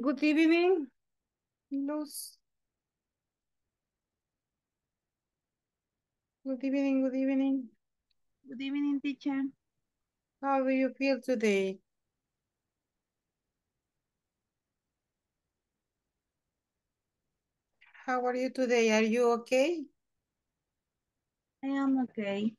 Good evening, Luz. Good evening, good evening. Good evening, teacher. How do you feel today? How are you today? Are you okay? I am okay.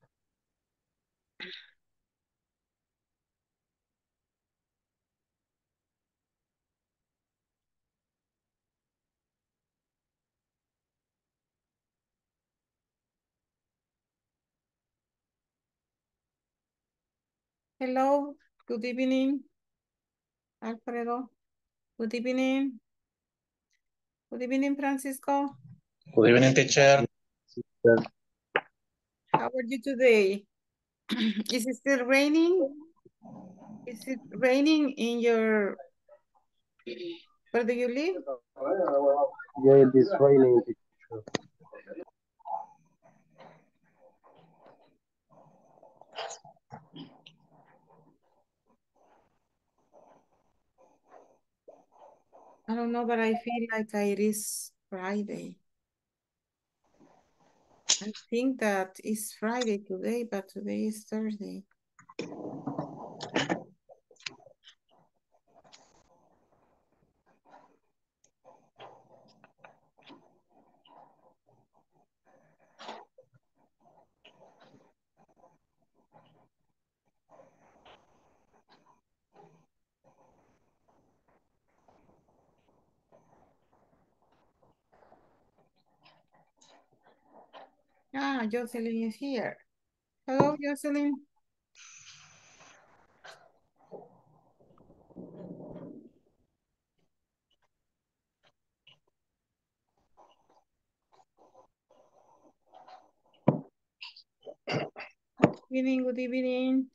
Hello, good evening. Alfredo, good evening. Good evening, Francisco. Good evening, teacher. How are you today? Is it still raining? Is it raining in your, where do you live? Yeah, it is raining. teacher. I don't know, but I feel like it is Friday. I think that it's Friday today, but today is Thursday. Ah, Jocelyn is here. Hello, Jocelyn. Good evening, good evening.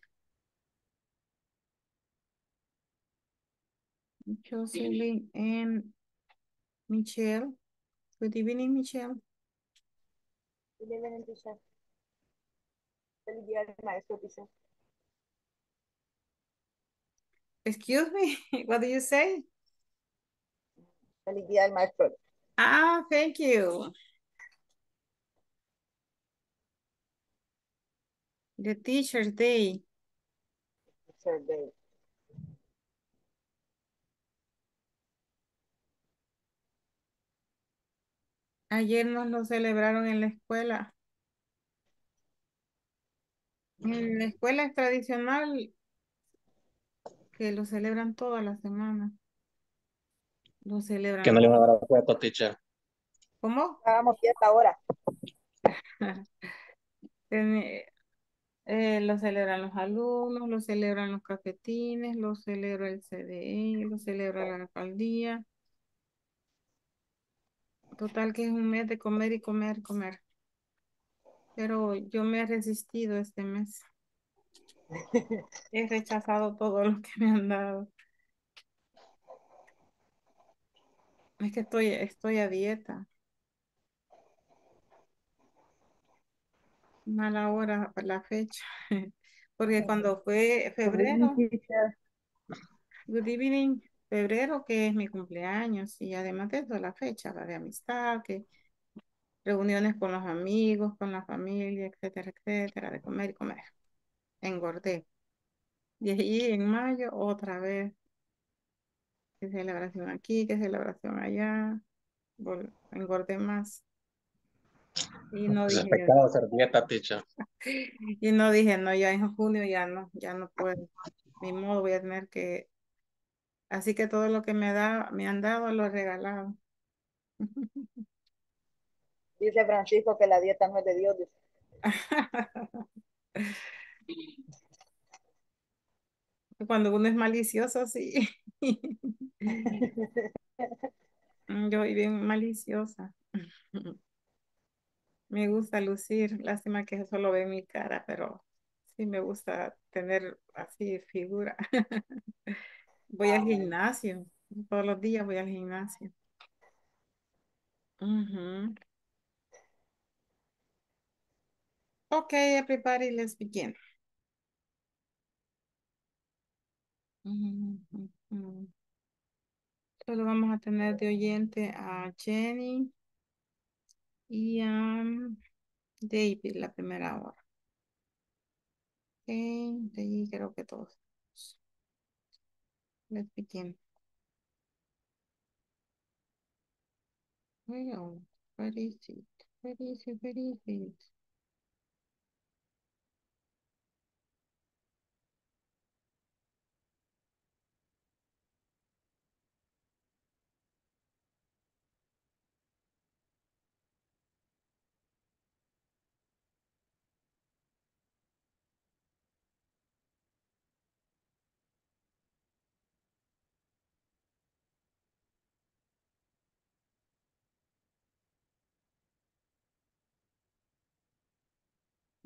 Jocelyn and Michelle. Good evening, Michelle. Good evening, teacher. Feliz día del maestro, teacher. Excuse me, what do you say? Feliz día del maestro. Ah, thank you. The teacher's day. Teacher Day. Ayer nos lo celebraron en la escuela. En la escuela es tradicional que lo celebran toda la semana. Lo celebran. Que no le van a dar cuenta, teacher. ¿Cómo? Hagamos fiesta ahora. Eh, lo celebran los alumnos, lo celebran los cafetines, lo celebra el CDE, lo celebra la alcaldía. Total que es un mes de comer y comer, comer. Pero yo me he resistido este mes. He rechazado todo lo que me han dado. Es que estoy, estoy a dieta. Mala hora la fecha. Porque cuando fue febrero, good evening, febrero, que es mi cumpleaños, y además de eso, la fecha va de amistad, que reuniones con los amigos, con la familia, etcétera, etcétera, de comer y comer. Engordé. Y ahí en mayo, otra vez, qué celebración aquí, qué celebración allá, vol- engordé más. Y no Pues es dije, hacer dieta, teacher. y no dije, no, ya en junio ya no, ya no puedo. Ni modo, voy a tener que, así que todo lo que me da, me han dado lo he regalado. Dice Francisco que la dieta no es de Dios. Cuando uno es malicioso, sí. Yo soy bien maliciosa. Me gusta lucir. Lástima que solo ve mi cara, pero sí me gusta tener así figura. Voy al gimnasio. Todos los días voy al gimnasio. Ujú. Okay, everybody, let's begin. Solo vamos a tener de oyente a Jenny y a David la primera hora. Ok, de ahí creo que todos. Let's begin. Well, where is it? Where is it? Where is it?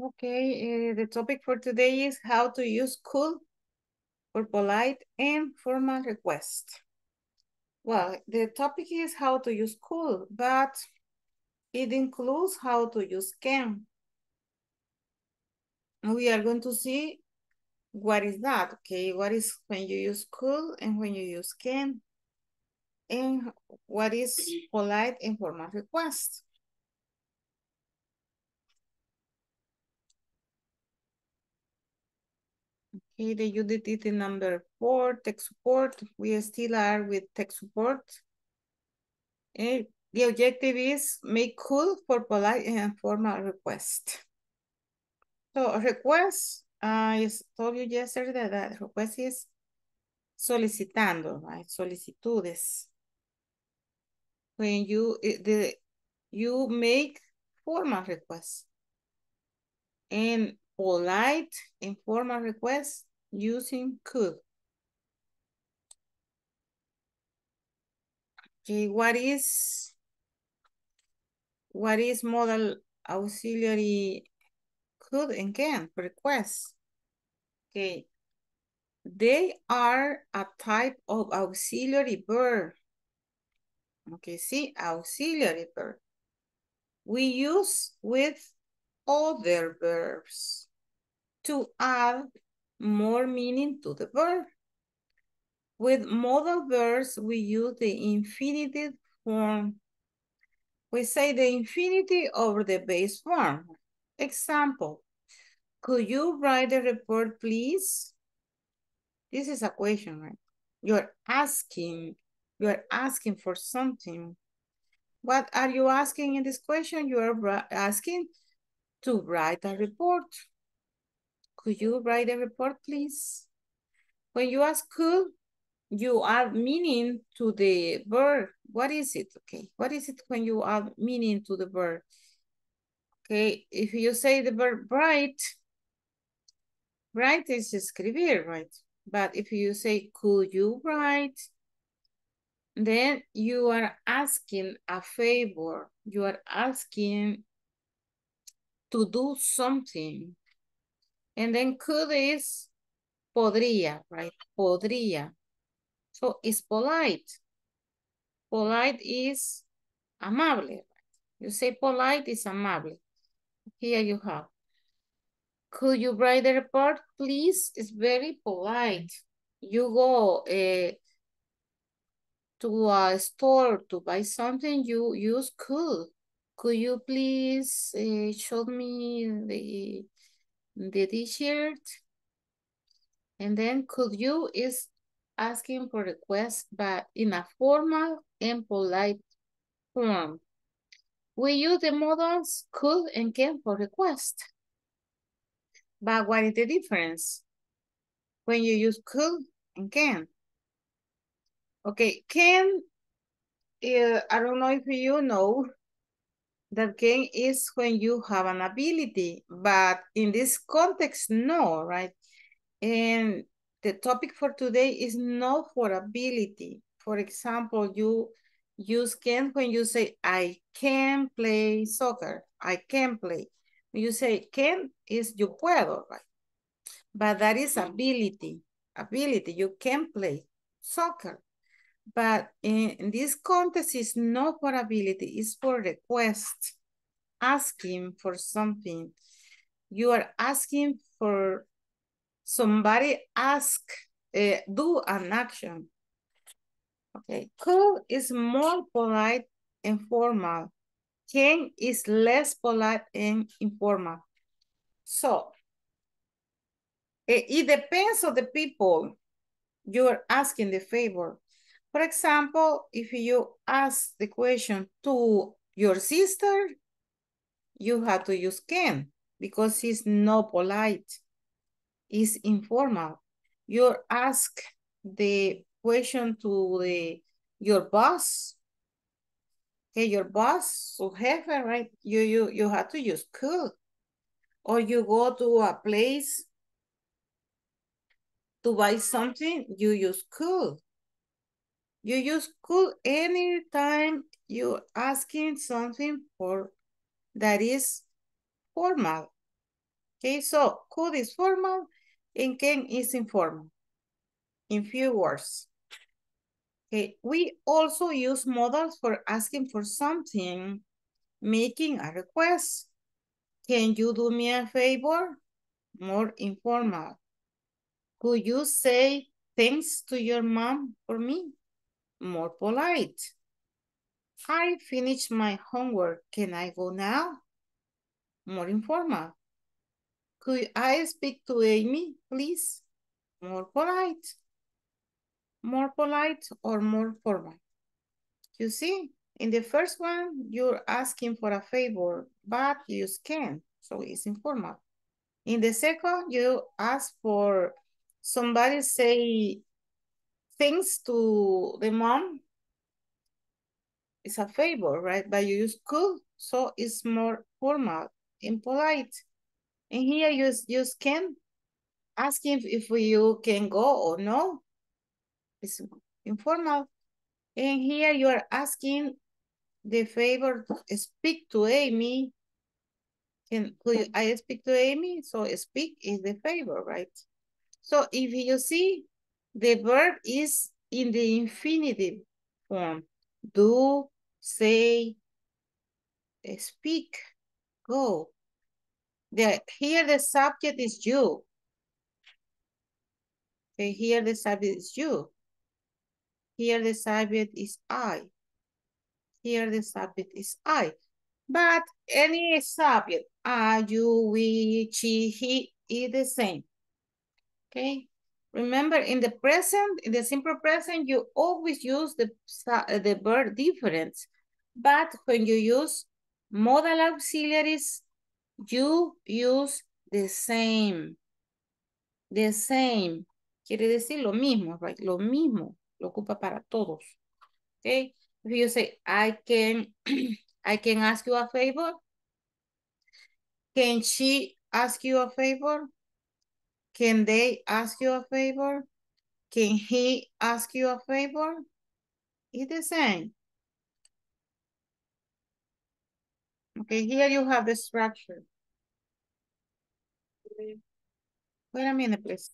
Okay, uh, the topic for today is how to use cool for polite and formal request. Well, the topic is how to use cool, but it includes how to use can. We are going to see what is that, okay? What is when you use cool and when you use can? And what is polite and formal request? Okay, the utility number four, tech support. We still are with tech support. And the objective is make cool for polite and formal request. So request, I told you yesterday that request is solicitando, right? Solicitudes. When you, eh, the, you make formal requests. And polite and formal requests using could. Okay, what is what is modal auxiliary could and can request? Okay, they are a type of auxiliary verb. Okay, see, auxiliary verb. We use with other verbs to add more meaning to the verb. With modal verbs, we use the infinitive form. We say the infinity over the base form. Example, could you write a report, please? This is a question, right? You're asking, you're asking for something. What are you asking in this question? You are asking to write a report. Could you write a report, please? When you ask could, you add meaning to the verb. What is it? Okay, what is it when you add meaning to the verb? Okay, if you say the verb write, write is escribir, right? But if you say, could you write? Then you are asking a favor. You are asking to do something. And then could is podría, right? Podría. So it's polite. Polite is amable. You say polite is amable. Here you have. Could you write the report, please? It's very polite. You go uh, to a store to buy something, you use could. Could you please uh, show me the the t-shirt? And then could you is asking for request, but in a formal and polite form. We use the modals could and can for request. But what is the difference when you use could and can? Okay, can, uh, I don't know if you know, that can is when you have an ability, but in this context, no, right? And the topic for today is not for ability. For example, you use can when you say, I can play soccer. I can play. You say can is you puedo, right? But that is mm. ability. Ability, you can play soccer. But in, this context, is not for ability, it's for request. Asking for something. You are asking for somebody ask, uh, do an action. Okay, cool is more polite and formal. Can is less polite and informal. So, it, it depends on the people you're asking the favor. For example, if you ask the question to your sister, you have to use can because it's not polite. It's informal. You ask the question to the your boss. Okay, your boss, su jefe, right? You you you have to use could. Or you go to a place to buy something, you use could. You use could anytime you asking something for that is formal. Okay, so could is formal and can is informal. In few words. Okay, we also use models for asking for something, making a request. Can you do me a favor? More informal. Could you say thanks to your mom for me? More polite. I finished my homework. Can I go now? More informal. Could I speak to Amy, please? More polite. More polite or more formal. You see, in the first one, you're asking for a favor, but you can, so it's informal. In the second, you ask for somebody say things to the mom. It's a favor, right? But you use could, so it's more formal and polite. And here you use can, asking if you can go or no. It's informal. And here you are asking the favor speak to Amy. Can I speak to Amy? So speak is the favor, right? So if you see, the verb is in the infinitive form. Do, say, speak, go. The, here the subject is you. Okay, here the subject is you. Here the subject is I. Here the subject is I. But any subject, I, you, we, she, he, is the same. Okay. Remember, in the present, in the simple present, you always use the, uh, the verb different. But when you use modal auxiliaries, you use the same. The same. Quiere decir lo mismo, right? Lo mismo. Lo ocupa para todos. Okay. If you say, I can, I can ask you a favor. Can she ask you a favor? Can they ask you a favor? Can he ask you a favor? It's the same. Okay, here you have the structure. Wait a minute, please.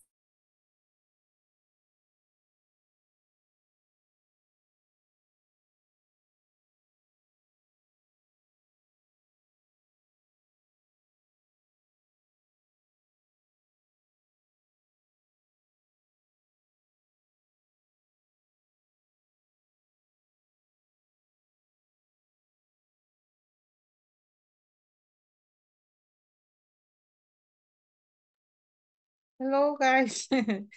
Hello, guys.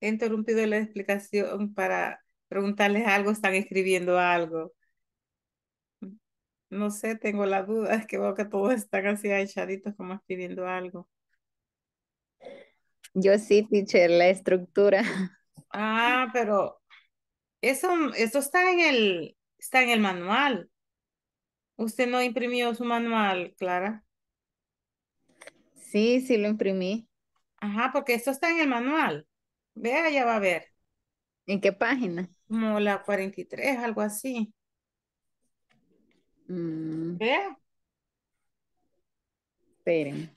He interrumpido la explicación para preguntarles algo, están escribiendo algo. No sé, tengo la duda, es que veo que todos están así echaditos como escribiendo algo. Yo sí, teacher, la estructura. Ah, pero eso, eso está en el, está en el manual. ¿Usted no imprimió su manual, Clara? Sí, sí lo imprimí. Ajá, porque esto está en el manual. Vea, ya va a ver. ¿En qué página? Como la 43, algo así. Mm, Vea. esperen.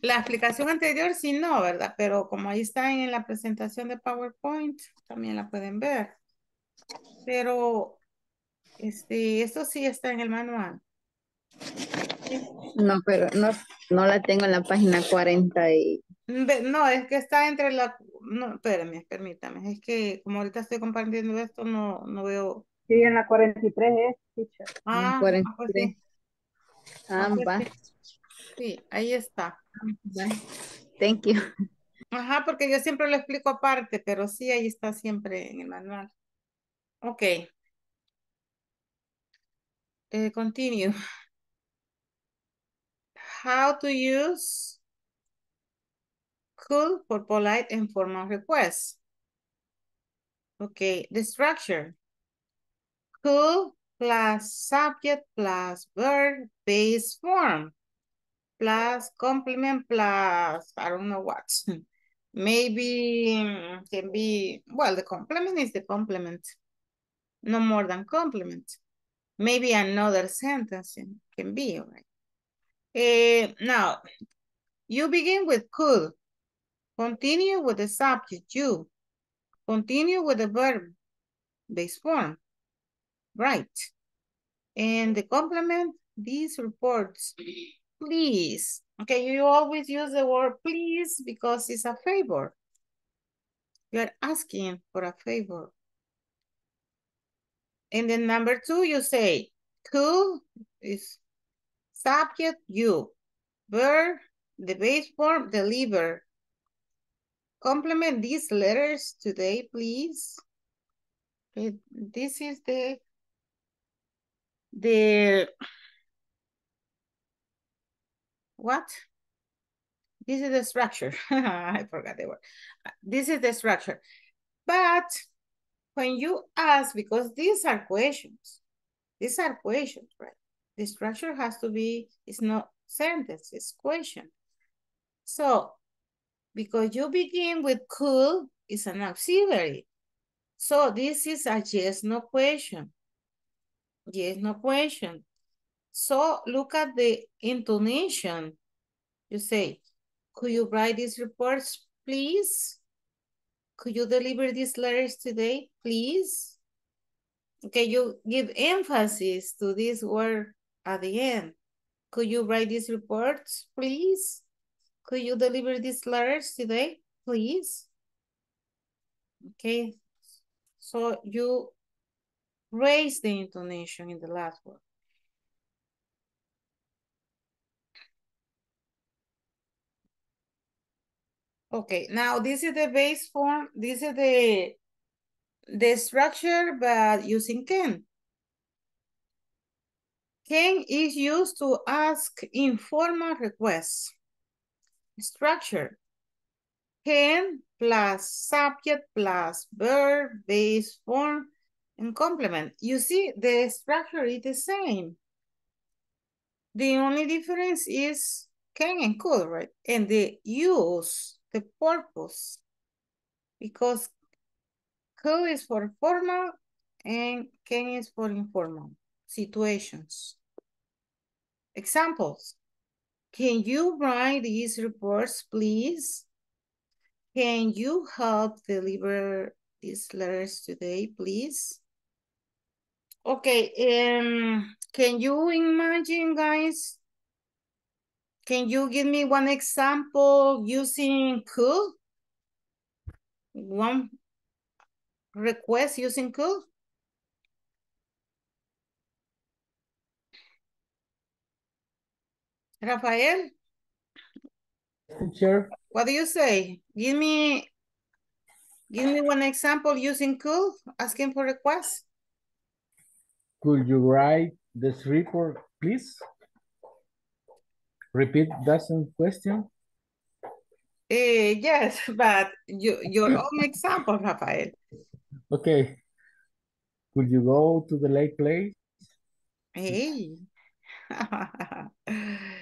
La explicación anterior sí no, ¿verdad? Pero como ahí está en la presentación de PowerPoint, también la pueden ver. Pero, este, esto sí está en el manual. No, pero no, no la tengo en la página 40 y No, es que está entre la... No, espérame, permítame. Es que como ahorita estoy compartiendo esto, no, no veo... Sí, en la 43 es, teacher. Ah, ah, pues 43. sí. Ah, pues va. sí. Ahí está. Thank you. Ajá, porque yo siempre lo explico aparte, pero sí, ahí está siempre en el manual. Ok. Eh, continue. How to use could for polite and formal requests. Okay, the structure. Could plus subject plus verb base form plus complement plus I don't know what. Maybe can be, well, the complement is the complement. No more than complement. Maybe another sentence can be, all right? Eh, now, you begin with could. Continue with the subject, you. Continue with the verb, base form. Right. And the complement, these reports, please. Okay, you always use the word please because it's a favor. You're asking for a favor. And then number two, you say, could is subject, you. Verb, the base form, deliver. Complement these letters today, please. Okay, this is the the what? This is the structure. I forgot the word. This is the structure. But when you ask, because these are questions, these are questions, right? The structure has to be, it's not sentence, it's question. So, because you begin with could, it's an auxiliary. So this is a yes, no question. Yes, no question. So look at the intonation. You say, could you write these reports, please? Could you deliver these letters today, please? Okay, you give emphasis to this word at the end. Could you write these reports, please? Could you deliver these letters today, please? Okay, so you raise the intonation in the last word. Okay, now this is the base form. This is the the structure, but using can. Can is used to ask informal requests. Structure. Can plus subject plus verb, base form, and complement. You see, the structure is the same. The only difference is can and could, right? And the use, the purpose. Because could is for formal and can is for informal situations. Examples. Can you write these reports, please? Can you help deliver these letters today, please? Okay, um, can you imagine, guys? Can you give me one example using could? One request using could? Rafael, Teacher, what do you say? Give me, give me one example using could, asking for request. could you write this report, please? Repeat that question. Eh, yes, but you, your own example, Rafael. Okay. Could you go to the lake place? Hey.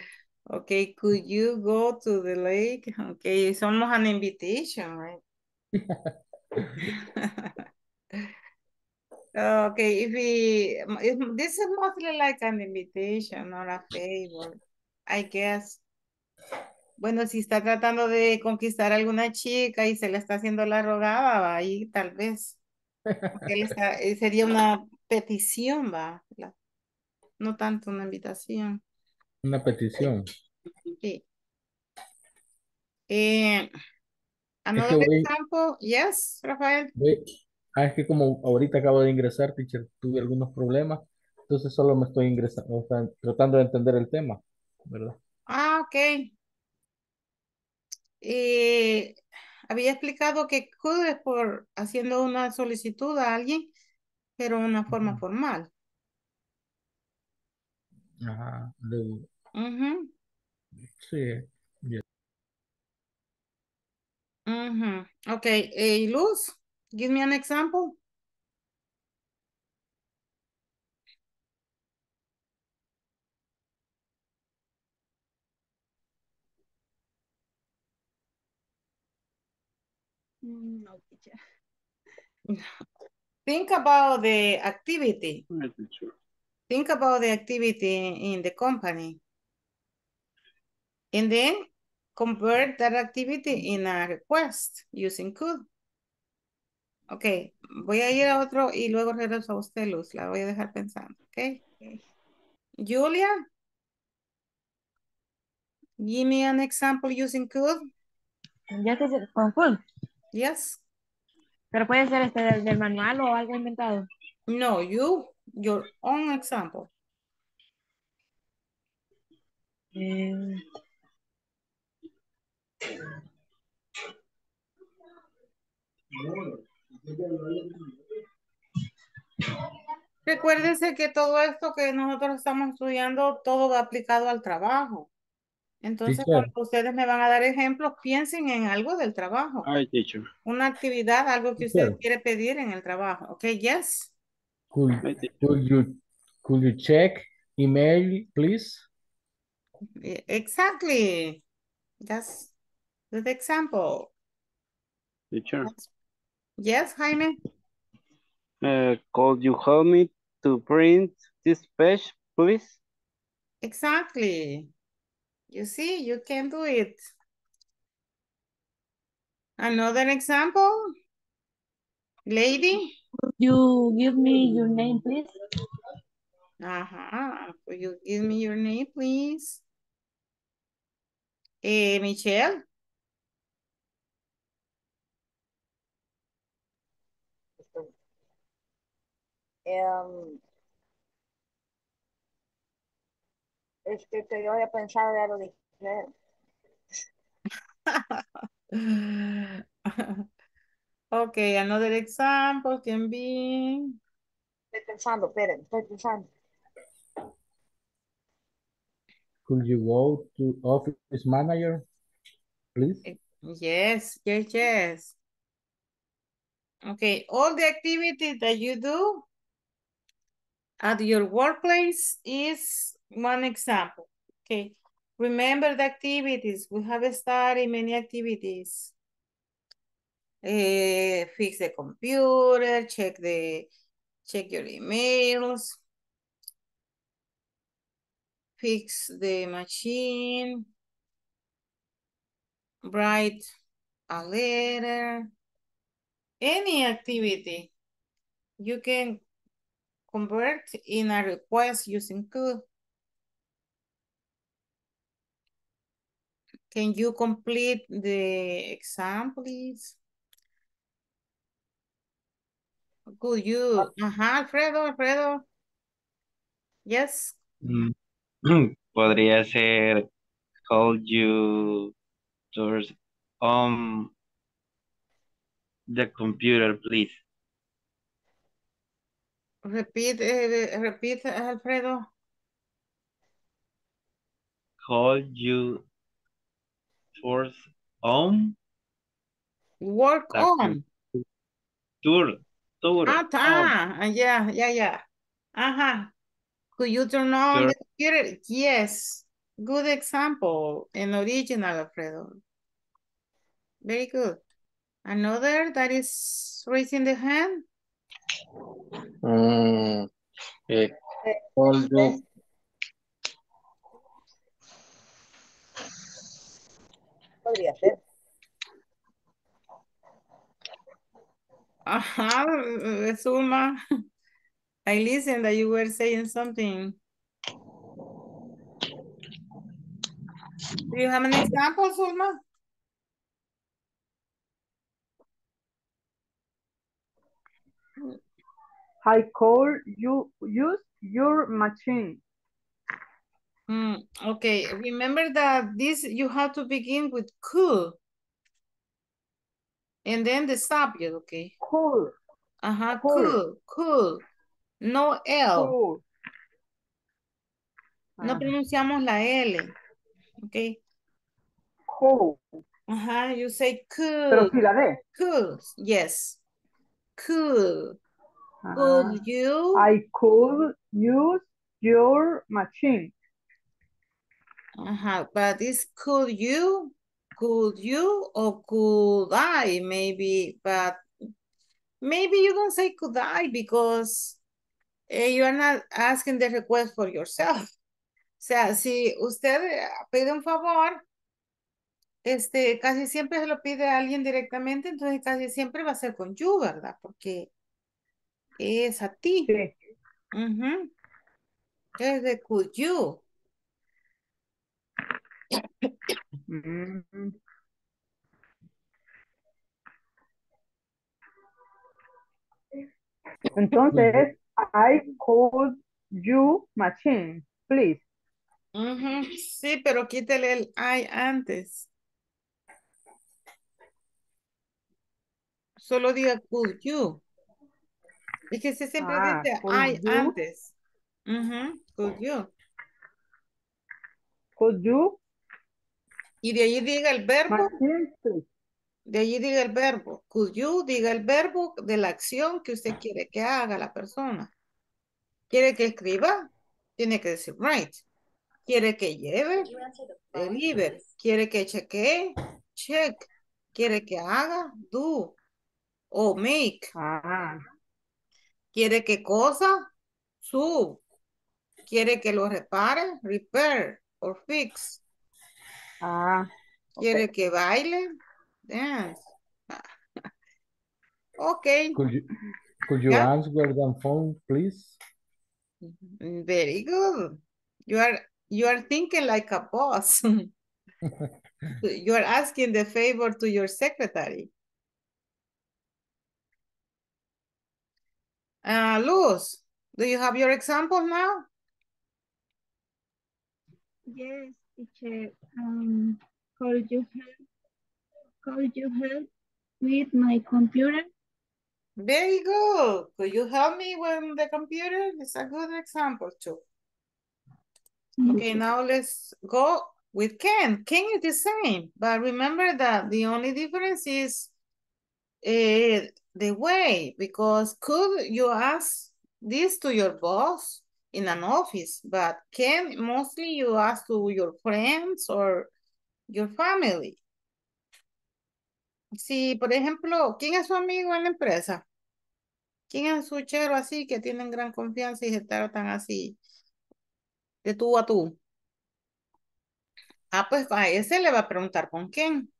Okay, could you go to the lake? Okay, it's almost an invitation, right? Okay, if we, this is mostly like an invitation, not a favor, I guess. Bueno, si está tratando de conquistar a alguna chica y se le está haciendo la rogada, ahí tal vez. Eh, sería una petición, va, no tanto una invitación. Una petición. Sí. Eh, another voy- example, yes, Rafael. Ah, es que como ahorita acabo de ingresar, teacher, tuve algunos problemas, entonces solo me estoy ingresando, o sea, tratando de entender el tema, ¿verdad? Ah, ok. Eh, había explicado que could es por haciendo una solicitud a alguien, pero una forma formal. Ajá, de- Ujú, sí, ujú. Ok, eh, Luz, give me an example. Mm, No, teacher. Think about the activity. Think about the activity in the company. And then convert that activity in a request using could. Ok, voy a ir a otro y luego regreso a usted, Luz. La voy a dejar pensando, ok. Julia, give me an example using could. Ya te con cool. Yes. Pero puede ser este del, del manual o algo inventado. No, you, your own example. Mm, Recuérdense que todo esto que nosotros estamos estudiando, todo va aplicado al trabajo. Entonces, Teacher. cuando ustedes me van a dar ejemplos, piensen en algo del trabajo. Teacher. Una actividad, algo que Teacher. usted quiere pedir en el trabajo. Ok, yes. Could, you, could you check email, please? E- Exactly. That's the example. Teacher. Yes, Jaime. Uh, could you help me to print this page, please? Exactly. You see, you can do it. Another example? Lady? Could you give me your name, please? Uh-huh. Could you give me your name, please? Eh, Michelle? Em, es que, que yo había pensado ya lo dije. Okay, another example can be... Estoy pensando, esperen, estoy pensando. Could you go to office manager, please? Eh, yes, yes, yes. Okay, all the activities that you do at your workplace is one example. Okay, remember the activities. We have studied many activities. Eh, fix the computer, check the, check your emails. Fix the machine. Write a letter. Any activity you can convert in a request using could. Can you complete the exam, please? Could you, ajá, Alfredo, Alfredo. Yes, Mm, Podría ser hold you towards um the computer, please. Repeat, eh, repeat, Alfredo. Call you towards um Work on. tour tour Ah, ah, yeah, yeah, yeah. Ajá. Could you turn on the computer? Yes. Good example. An original, Alfredo. Very good. Another that is raising the hand? Mm, eh, call you, Podría ser. Ajá, uh, I listened that you were saying something. Do you have an example, Zulma? I call you use your machine. Hmm, okay, remember that this you have to begin with cool. And then the subject, okay? Cool, Uh-huh, Cool. cool, could. No L. cool. No Ah, pronunciamos la L. Okay. cool. Ajá, you say cool. Pero could, sí la D. could, yes. Could, Ah, could you? I could use your machine. Uh-huh, but it's could you, could you, or could I, maybe, but maybe you don't say could I because eh, you are not asking the request for yourself. O sea, si usted eh, pide un favor, este, casi siempre se lo pide a alguien directamente, entonces casi siempre va a ser con you, ¿verdad? Porque es a ti. Sí. Ujú. Es de could you. Mm, Entonces, I could you machine, please. Ujú, Sí, pero quítale el I antes. Solo diga could you. Es que se siempre Ah, dice I you. antes. Ujú, could you. Could you Y de allí diga el verbo, de allí diga el verbo. Could you diga el verbo de la acción que usted quiere que haga la persona. ¿Quiere que escriba? Tiene que decir write. ¿Quiere que lleve? Deliver. ¿Quiere que chequee? Check. ¿Quiere que haga? Do. O make. Ah, ¿Quiere que cosa? Su. ¿Quiere que lo repare? Repair or fix. ah, ¿Quiere que baile? Dance. Ok. Could you, could you Yeah. answer the phone, please? Very good. You are you are thinking like a boss. You are asking the favor to your secretary. Uh, Luz, do you have your example now? Yes, teacher. Um, could you help? Could you help with my computer? Very good. Could you help me with the computer? It's a good example too. Okay, now let's go with Ken. Ken is the same, but remember that the only difference is uh, the way, because could you ask this to your boss in an office, but Ken, mostly you ask to your friends or your family. Si, por ejemplo, ¿quién es su amigo en la empresa? ¿Quién es su chero así que tienen gran confianza y se tratan así de tú a tú? Ah, pues a ese le va a preguntar con quién.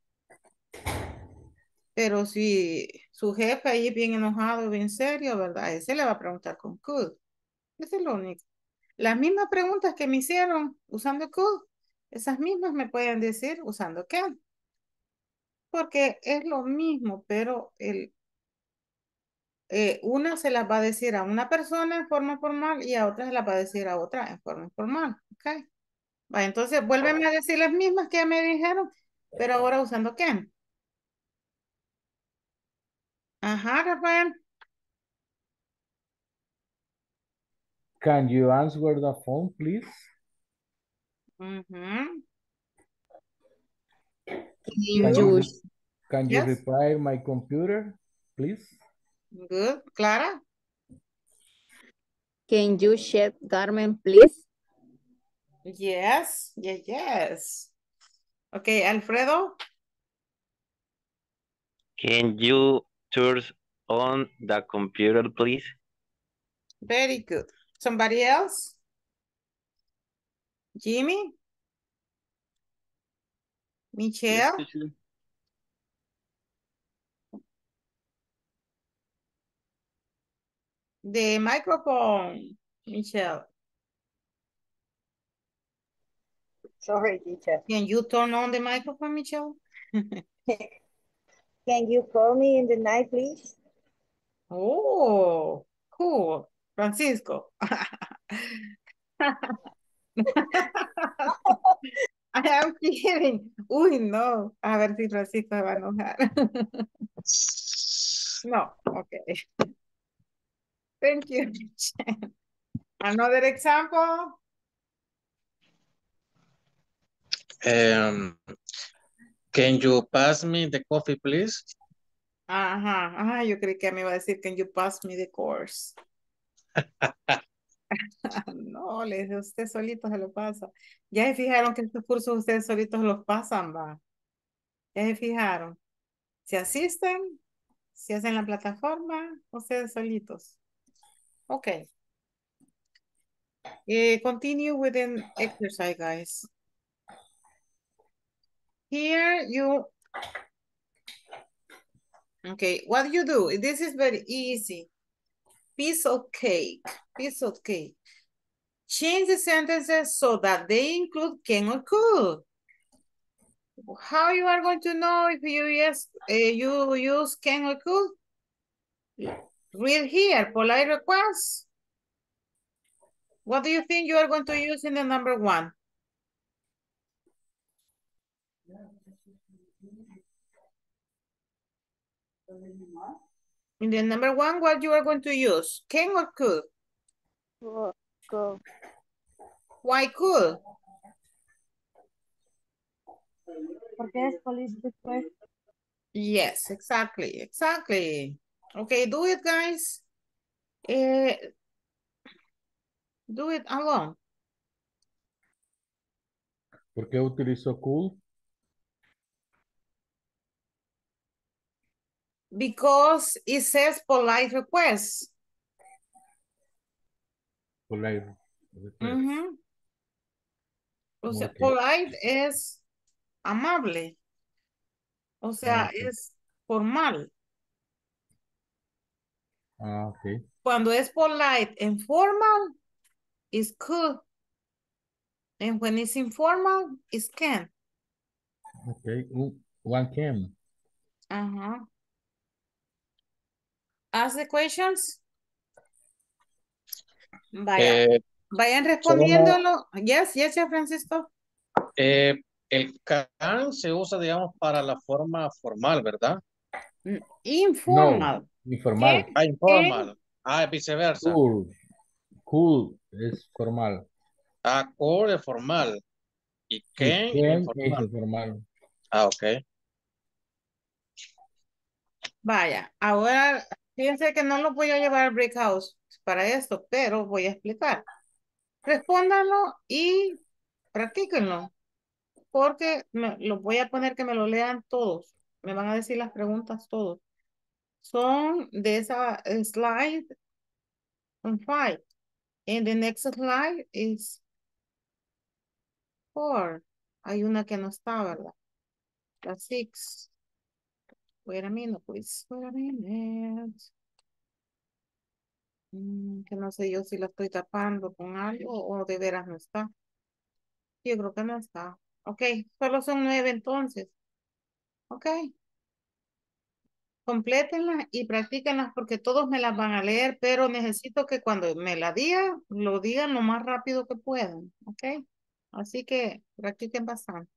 Pero si su jefe ahí es bien enojado, bien serio, ¿verdad? Ese le va a preguntar con could. Eso es lo único. Las mismas preguntas que me hicieron usando could, esas mismas me pueden decir usando can. Porque es lo mismo, pero el, eh, una se las va a decir a una persona en forma formal y a otra se las va a decir a otra en forma informal. ¿ok? Va, entonces, vuélveme a decir las mismas que ya me dijeron, pero ahora usando can. Ajá, Rafael. Can you answer the phone, please? Ujú. Can Can you, you, re- can you Yes. repair my computer, please? Good. Clara. can you shed garment, please? Yes, yes, yes. Okay, Alfredo. Can you turn on the computer, please? Very good. Somebody else? Jimmy? Michelle? The microphone, Michelle. Sorry, teacher. Can you turn on the microphone, Michelle? Can you call me in the night, please? Oh, cool. Francisco. I am kidding. Uy, no. A ver si Francisco se va a enojar. No, okay. Thank you. Another example. Um, can you pass me the coffee, please? Ajá, ajá, yo creí que me iba a decir, can you pass me the course? No, le dije, usted solito se lo pasa. Ya se fijaron que estos cursos ustedes solitos los pasan, va. Ya se fijaron. Si asisten, si hacen la plataforma, ustedes solitos. Ok. Eh, continue with the exercise, guys. Here you, okay, what do you do? This is very easy. Piece of cake, piece of cake. Change the sentences so that they include can or could. How you are going to know if you yes uh, you use can or could? Read here, polite request. What do you think you are going to use in the number one? In the number one, what you are going to use? Can or could? Go. Why could? Yes, exactly, exactly. Okay, do it, guys. Eh, do it alone. ¿Por qué utilizó cool? Because it says polite request. Polite request. Ujú. O sea, Ok. polite es amable. O sea, ok. es formal. Ah, ok. Cuando es polite and formal, is could. And when it's informal, is can. Ok. One can. Ajá. Ask the questions. Vaya, Eh, vayan respondiéndolo. Yes, yes, ya Francisco. eh, el can se usa, digamos, para la forma formal, ¿verdad? Mm, No, Informal. informal. Ah, informal. Ah, viceversa. Cool. Cool es formal. Ah, core es formal. Y Y can can es es formal. informal. Ah, ok. Vaya, ahora fíjense que no lo voy a llevar al break house para esto, pero voy a explicar. Respóndanlo y practíquenlo, porque me, lo voy a poner que me lo lean todos. Me van a decir las preguntas todos. Son de esa eh, slide on five. And the next slide is four. Hay una que no está, ¿verdad? La six. Wait a minute, please. Wait a minute. Mm, que no sé yo si la estoy tapando con algo o de veras no está. Yo creo que no está. Ok, solo son nueve entonces. Ok. Complétenlas y practíquenlas porque todos me las van a leer, pero necesito que cuando me la digan, lo digan lo más rápido que puedan. Ok. Así que practiquen bastante.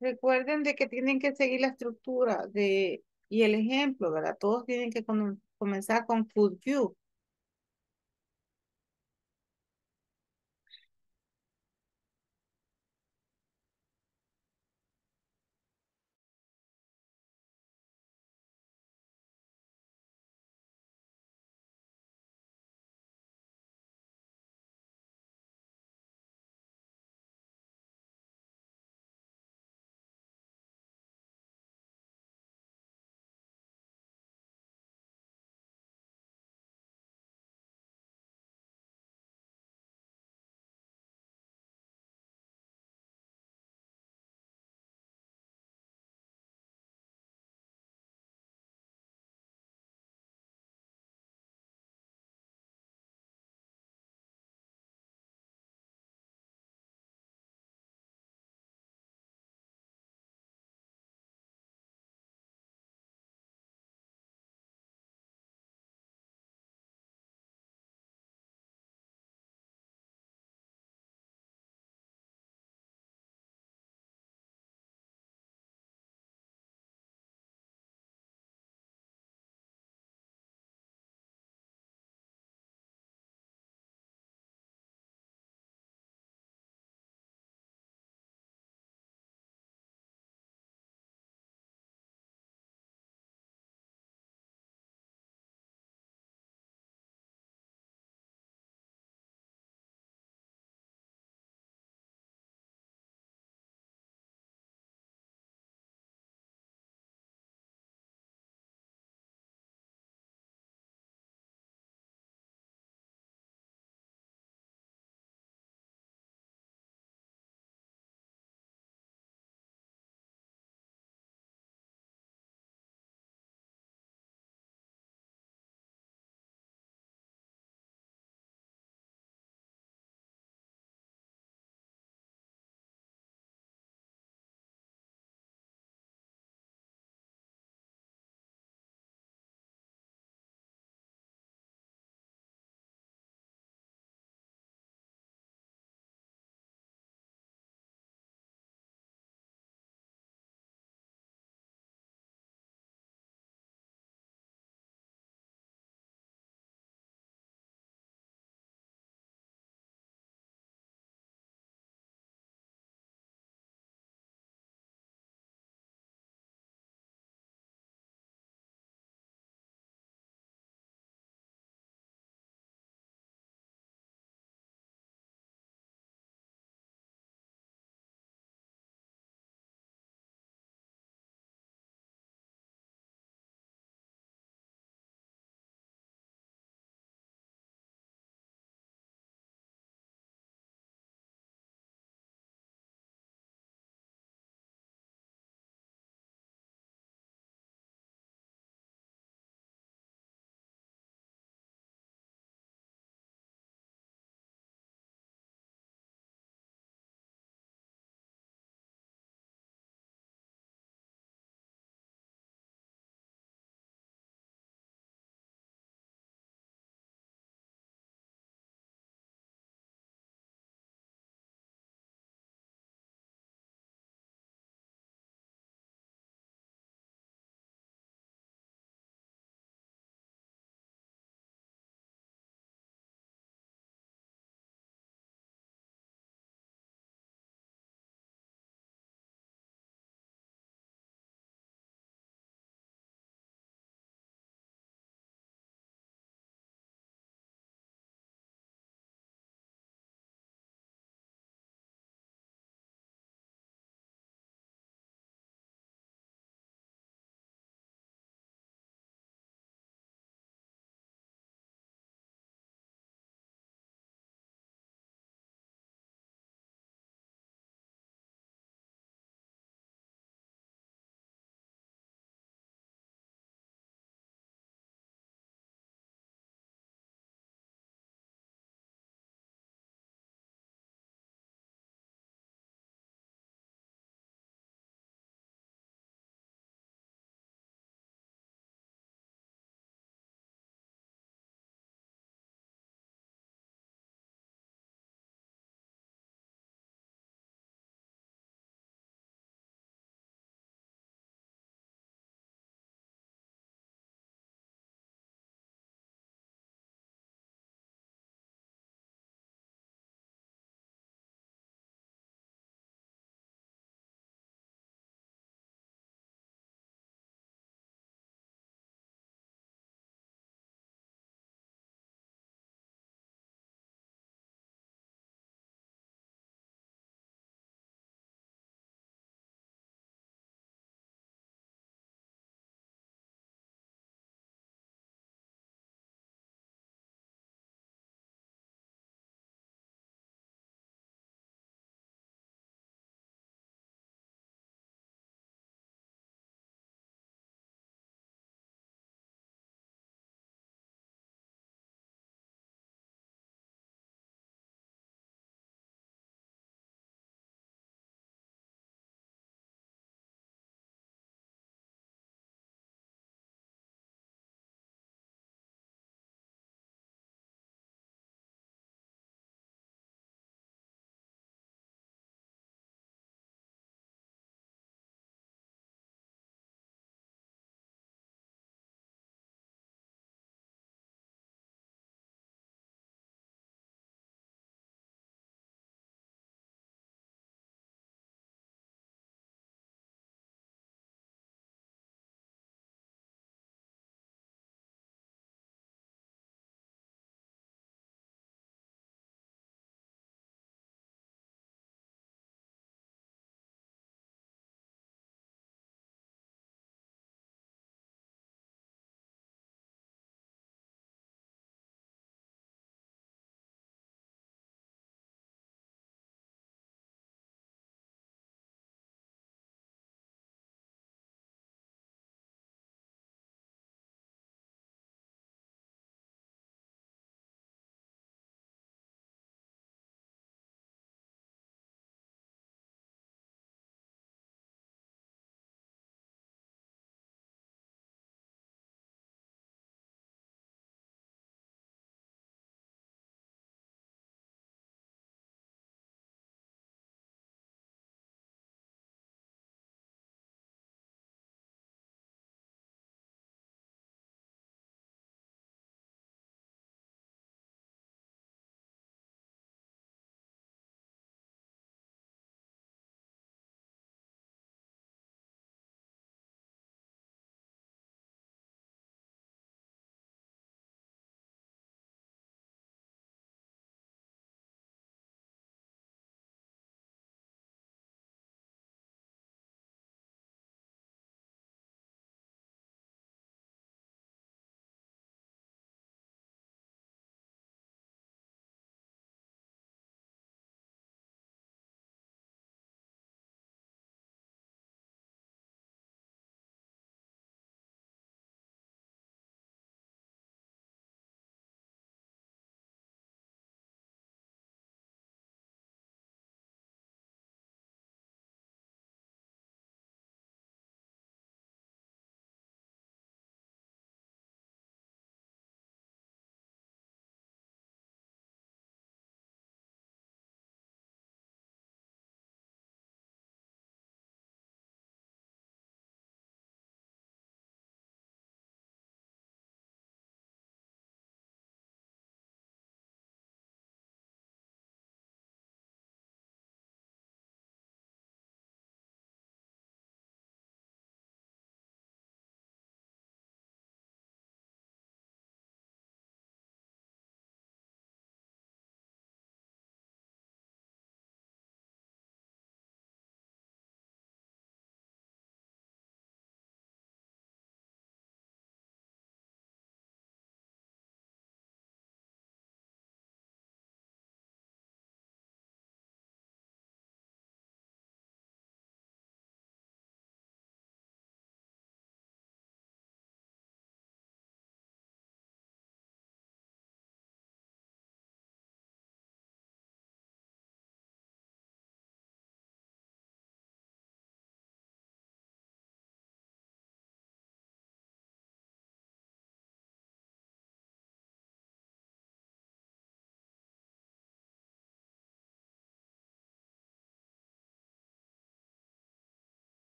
Recuerden de que tienen que seguir la estructura de, y el ejemplo, ¿verdad? Todos tienen que com- comenzar con could you.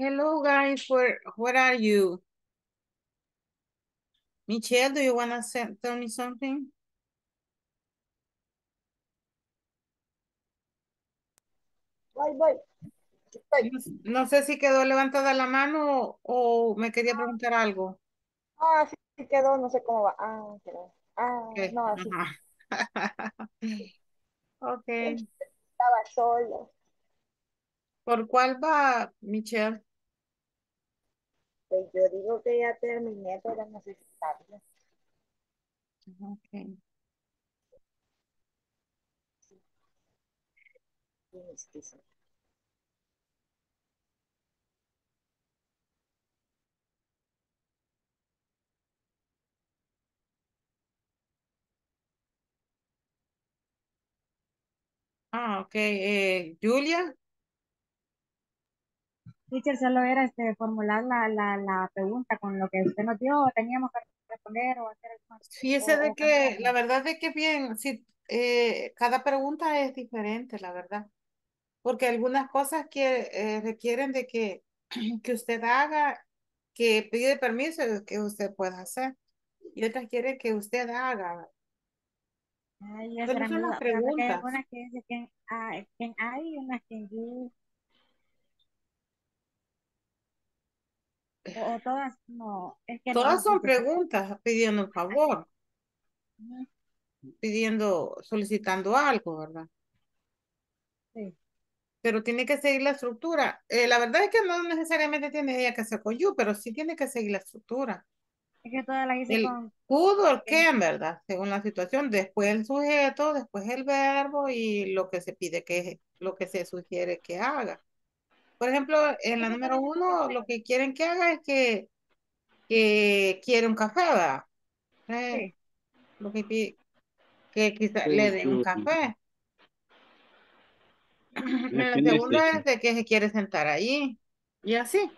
Hello guys, where where are you? Michelle, do you wanna say, tell me something? Voy, voy. Estoy. No, no sé si quedó levantada la mano o, o me quería preguntar algo. Ah, sí, quedó, no sé cómo va. Ah, quedó. Ah, Ok, no, así. Ok. estaba solo. ¿Por cuál va, Michelle? Pues yo digo que ya terminé, pero no sé si tarde. Ok. Ah, ok. Eh, Julia. Teacher, solo era este, formular la, la, la pregunta con lo que usted nos dio, teníamos que responder o hacer el Fíjese o- de o que la verdad es que bien, sí, eh, cada pregunta es diferente, la verdad. Porque algunas cosas que eh, requieren de que, que usted haga, que pide permiso, que usted pueda hacer. Y otras quieren que usted haga. Ay, mi son las sea, porque hay preguntas. algunas que dice que hay, unas que you, o, o todas no, es que no, Todas son preguntas pidiendo un favor, pidiendo, solicitando algo, ¿verdad? sí. Pero tiene que seguir la estructura. Eh, la verdad es que no necesariamente tiene ella que hacer con you, pero sí tiene que seguir la estructura. Es que todas las hice El con, could o el can, ¿verdad? Según la situación. Después el sujeto, después el verbo y lo que se pide que, lo que se sugiere que haga. Por ejemplo, en la número uno, lo que quieren que haga es que, que quiere un café, ¿verdad? Eh, sí, lo que pide, que quizá le dé un café. En la segunda es de que se quiere sentar ahí. Y así.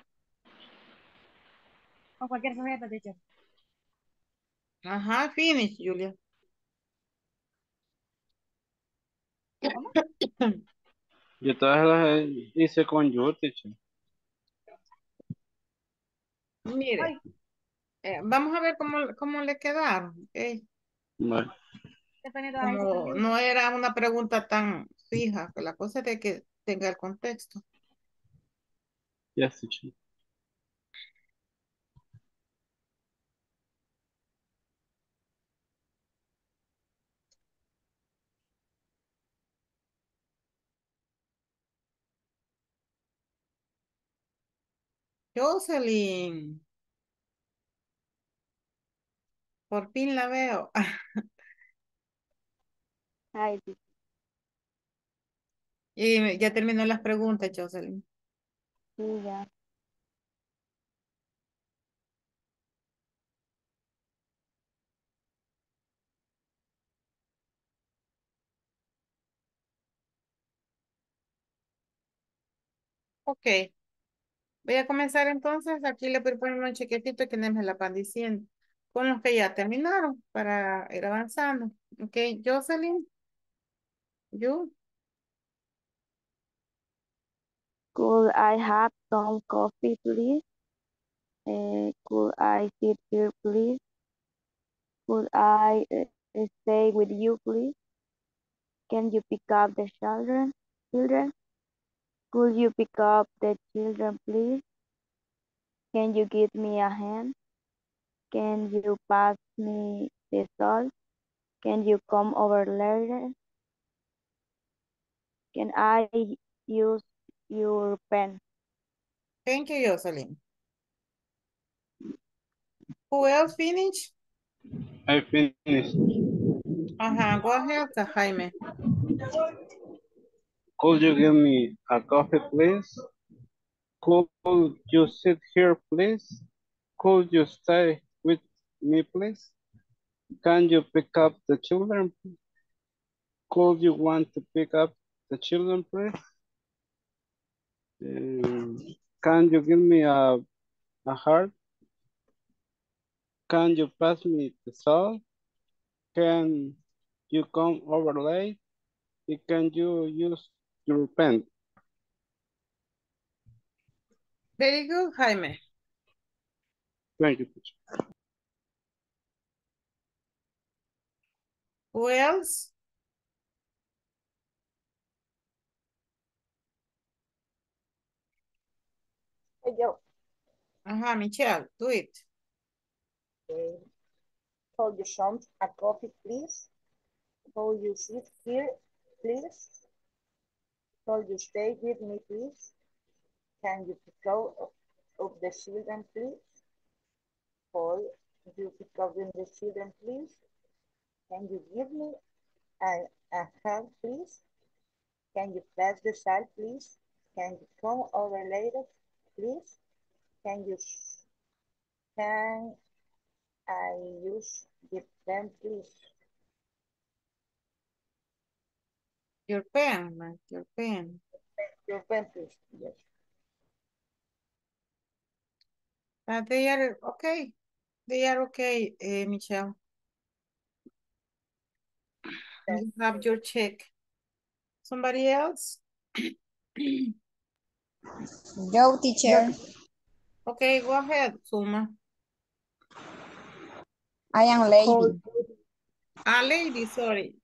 con cualquier sujeto, teacher. Ajá, finish, Julia. ¿Cómo? Yo todas las hice con you, teacher. Mire, eh, vamos a ver cómo, cómo le quedaron. Bueno, Como no era una pregunta tan fija, que la cosa es de que tenga el contexto. yes, teacher. Jocelyn, por fin la veo. Ay, sí. Y ya terminó las preguntas, Jocelyn. Sí, ya. Ok, voy a comenzar entonces. Aquí le poner un chequecito que me la van diciendo. Con los que ya terminaron para ir avanzando. Ok, Jocelyn, you. Could I have some coffee, please? Eh, could I sit here, please? Could I uh, stay with you, please? Can you pick up the children? Children? Could you pick up the children, please? Can you give me a hand? Can you pass me the salt? Can you come over later? Can I use your pen? Thank you, Jocelyn. Who else finished? I finished. Ajá, go ahead, Jaime. Could you give me a coffee, please? Could you sit here, please? Could you stay with me, please? Can you pick up the children? Could you want to pick up the children, please? Um, can you give me a, a heart? Can you pass me the salt? Can you come over late? Can you use your pen? Very good, Jaime. Thank you, teacher. Who else? Hey, yo, Ajá, Michelle, do it. eh, call your son a coffee, please. Call your seat here, please. Call you stay with me, please. Can you pick up of the children, please? Call you pick up the children, please. Can you give me a, a hand, please? Can you pass the salt, please? Can you come over later, please? Can you, can I use the pen, please? Your pen, Mike, your pen. Your pen, please, yes. Uh, they are okay. They are okay, eh, Michelle. You have your check. Somebody else? Yo, teacher. Okay, go ahead, Suma. I am lady. Ah, lady, sorry.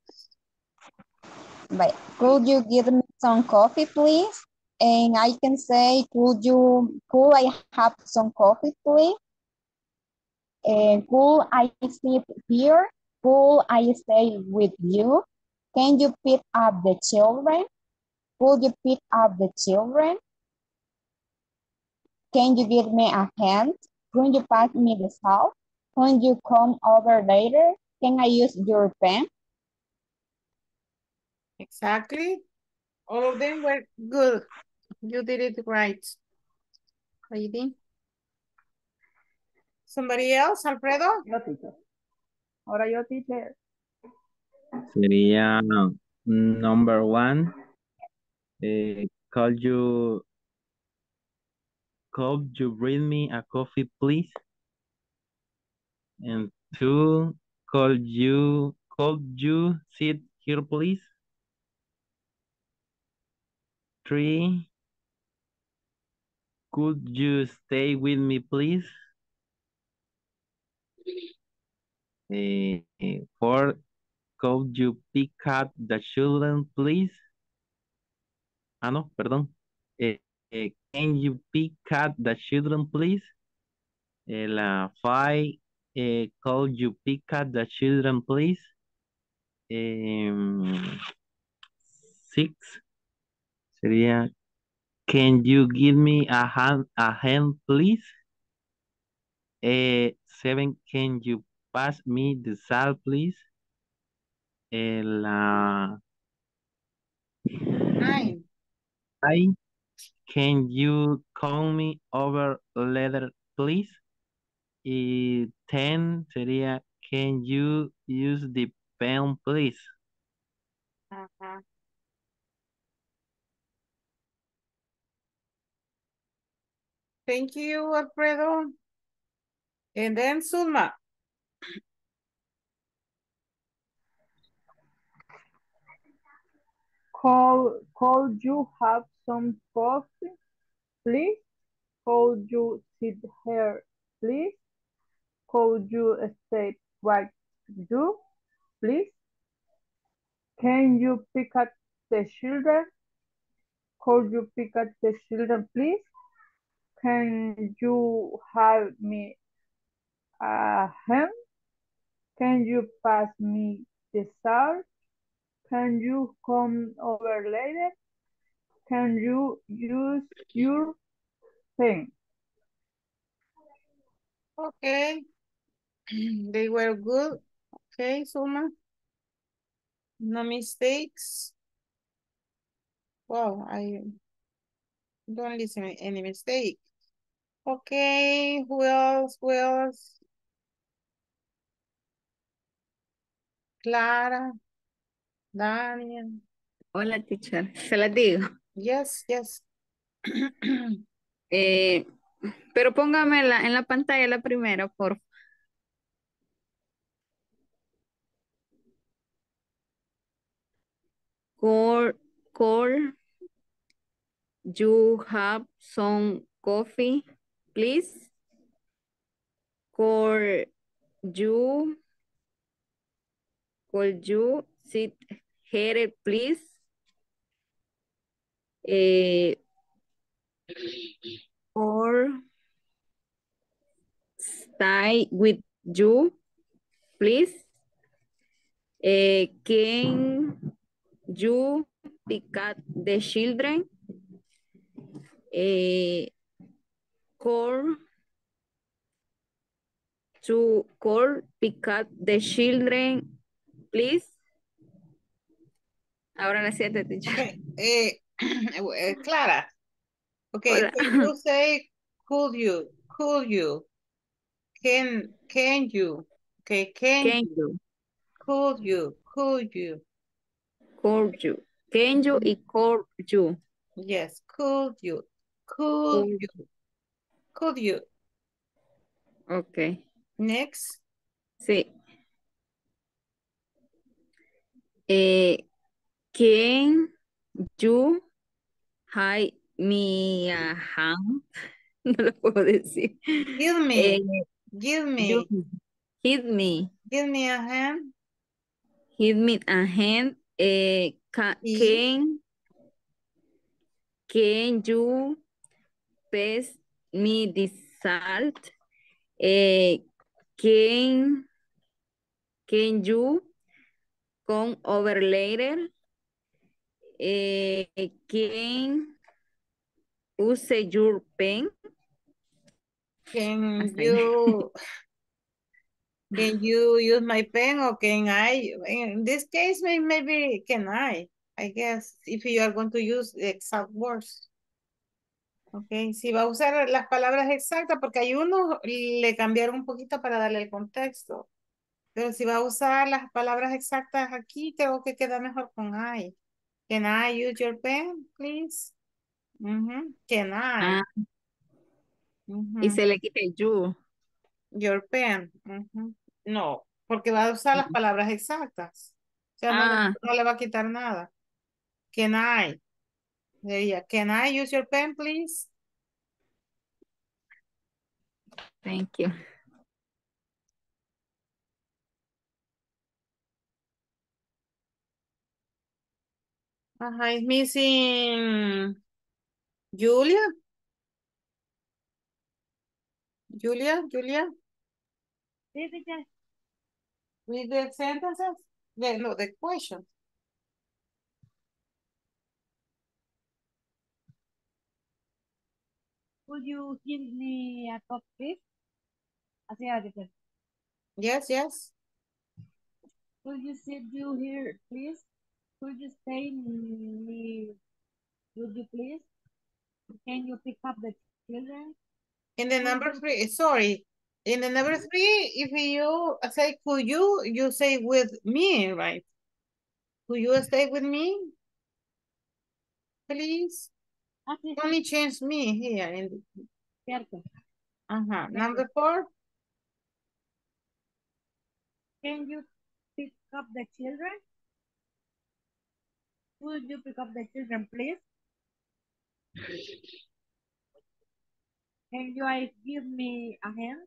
But could you give me some coffee, please? And I can say, could you, could I have some coffee, please? And could I sit here? Could I stay with you? Can you pick up the children? Could you pick up the children? Can you give me a hand? Could you pass me the salt? Can you come over later? Can I use your pen? Exactly. All of them were good. You did it right. Lady. Somebody else, Alfredo? Yo, teacher. Ahora yo, teacher. Sería number one. Eh, could you could you bring me a coffee, please? And two, could you could you sit here, please? Three, could you stay with me, please? Eh, four, could you pick up the children, please? Ah, no, perdón. Eh, eh, can you pick up the children, please? La five, could you pick up the children, please? Em, six, sería, can you give me a hand, a hand, please? Eh, seven, can you pass me the salt, please? Eh, la Nine. Hi, can you call me over later, please? Y ten sería, can you use the pen, please? Ajá. Thank you, Alfredo. And then Sulma. Call, could you have some coffee, please? Could you sit here, please? Could you stay right you, please? Can you pick up the children? Could you pick up the children, please? Can you help me uh, hand? Can you pass me the salt? Can you come over later? Can you use your thing? Okay. They were good. Okay, Suma. No mistakes. Wow, I don't listen any mistake. Okay, who else? Who else? Clara, Daniel. Hola, teacher. Se las digo. Yes, yes. Eh, pero póngame la, en la pantalla la primera, por Call, call, you have some coffee, please? Could you, could you sit here, please? Eh, or stay with you, please? Eh, can you pick up the children? Eh, call to call pick up the children, please? Ahora la siete, teacher. Okay. Eh, eh, Clara. Okay, Hola. can you say, could you, could you, can, can you, okay, can, Can you, you, could you, could you, call you? Can you y call you? yes, could you, could Could you, could you, Ok, next, sí. Eh, can you hide me a hand? No lo puedo decir. give me, Eh, give me, you hit me, give me a hand, hit me a hand. Eh, ca- can, can you pass me the salt? Eh, can, can you come over later? Eh, can use your pen? can you, can you use my pen or can I, in this case, may- maybe can I, I guess, if you are going to use the exact words. Ok, si va a usar las palabras exactas, porque hay unos le cambiaron un poquito para darle el contexto. Pero si va a usar las palabras exactas aquí, creo que queda mejor con I. Can I use your pen, please? Can I? Ah, y se le quita el you. Your pen. No, porque va a usar las palabras exactas. O sea, no, Ah, no le va a quitar nada. Can I? Diría, Can I use your pen, please? thank you. Ajá, is missing Julia. Julia, Julia, Sí, teacher. read the sentences. The, no, the question. Could you give me a cup, please? Era, teacher. Yes, yes. Could you sit you here, please? Could you stay me? Would you please? Can you pick up the children? In the number three, sorry. In the number three, if you say could you, you say with me, right? Could you stay with me? Please. Only change me here. In cierto. uh-huh. Number four, Can you pick up the children? Would you pick up the children, please? Can you I give me a hand?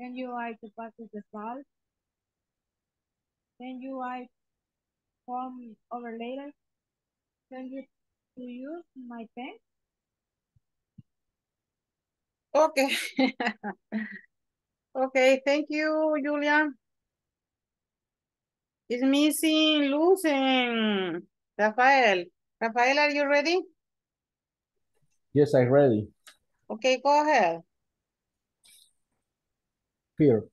Can you I to pass the salt? Can you I come over later? Can you to use my pen? okay. okay, thank you, Julia. It's missing Luz and Rafael. Rafael, are you ready? Yes, I'm ready. Okay, go ahead. Here.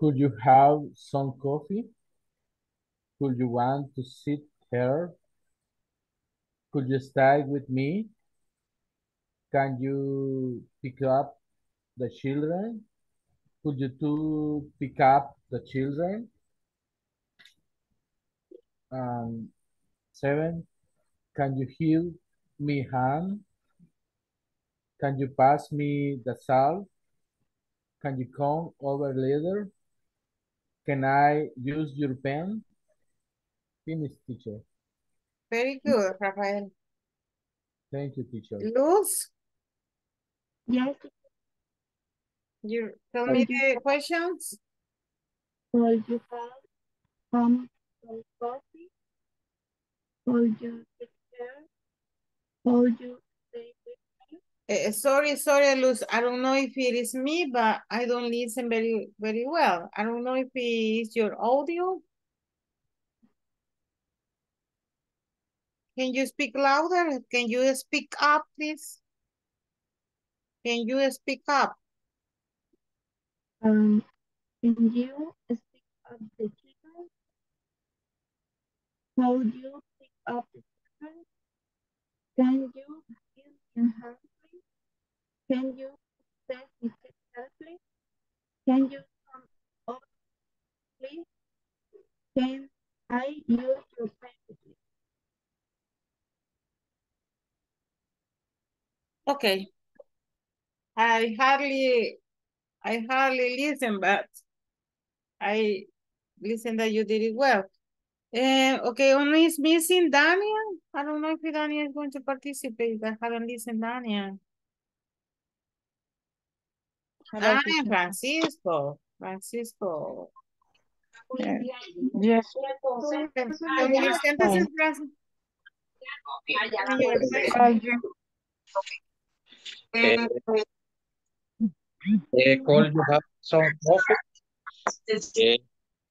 Could you have some coffee? Could you want to sit here? Could you stay with me? Can you pick up the children? Could you two pick up the children? Um, seven. Can you heal me hand? Can you pass me the salt? Can you come over later? Can I use your pen? Finish, teacher. Very good, Rafael. Thank you, teacher. Luz, Yes, you tell me the questions. could you have some some coffee? Could you sit there? Could you stay with me? Eh, sorry, sorry, Luz. I don't know if it is me, but I don't listen very, very well. I don't know if it is your audio. Can you speak louder? Can you speak up, please? Can you speak up? Um, can you speak up the children? Could you pick up the children? Can you give me a hand, please? Can you take me to please? Can you come over, please? Can I use your pen, Okay. I hardly, I hardly listen, but I listen that you did it well. Uh, okay, only is missing Daniel. I don't know if Daniel is going to participate. I haven't listened Daniel. Hello, Ah. Francisco. Francisco. Yeah. Yes. Can siéntese, Francisco? Can you have some coffee? Eh,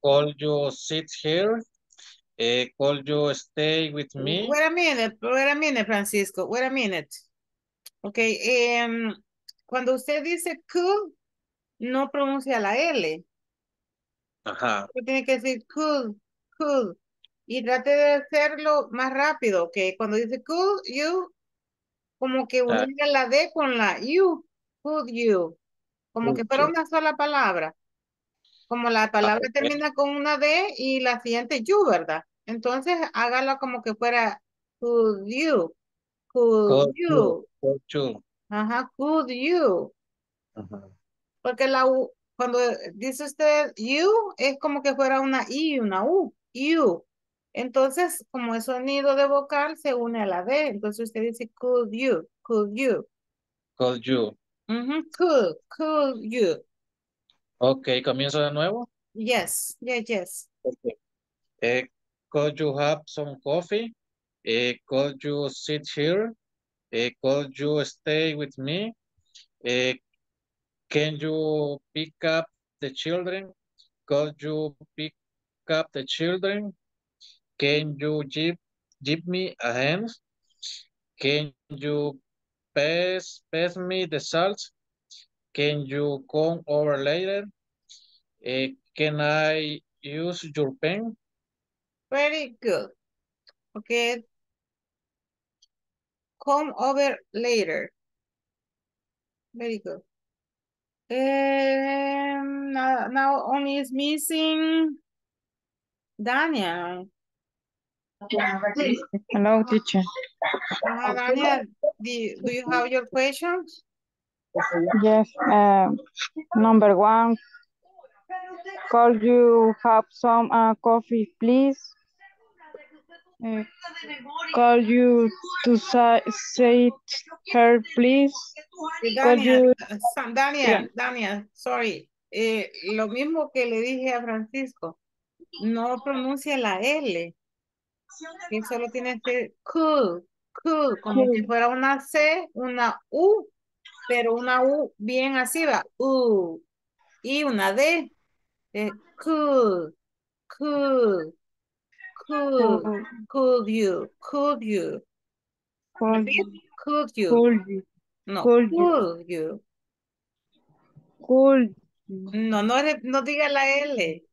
could you sit here? Could you stay with me? Wait a minute, wait a minute, Francisco, wait a minute. Okay, em, cuando usted dice could, no pronuncia la L. Ajá. Usted tiene que decir could, could. Y trate de hacerlo más rápido, que cuando dice could you, como que Ah. unir la D con la you, could you. Como que fuera una sola palabra. Como la palabra ok. termina con una D y la siguiente you, ¿verdad? Entonces hágala como que fuera could you, could Could you, you. could you. Ajá, could you. Ajá. Porque la U, cuando dice usted you, es como que fuera una I una U, you. Entonces, como es sonido de vocal, se une a la D. Entonces usted dice could you, could you. Could you. Could, could you. Ok, comienzo de nuevo. Yes, yes, yes. Ok. Eh, could you have some coffee? Eh, could you sit here? Eh, could you stay with me? Can you pick up the children? Could you pick up the children? Can you give, give me a hand? Can you pass, pass me the salt? Can you come over later? Eh, can I use your pen? Very good. Okay. Come over later. Very good. Um, now, now only is missing Daniel. Hello, teacher. Uh, Daniel, do, do you have your questions? Yes. Um, number one, could you have some uh, coffee, please? Uh, could you to say, say her, please? Daniel, you, uh, Sa- Daniel, Yeah. Daniel, sorry. Eh, lo mismo que le dije a Francisco, no pronuncia la L, que solo tiene que could, could, como que Could. fuera una C, una U, pero una U bien así va, U, y una D, eh, could, could, could, could. you, could you, could you, could you, could you, no, could you, could you, could, no, no, no diga la L,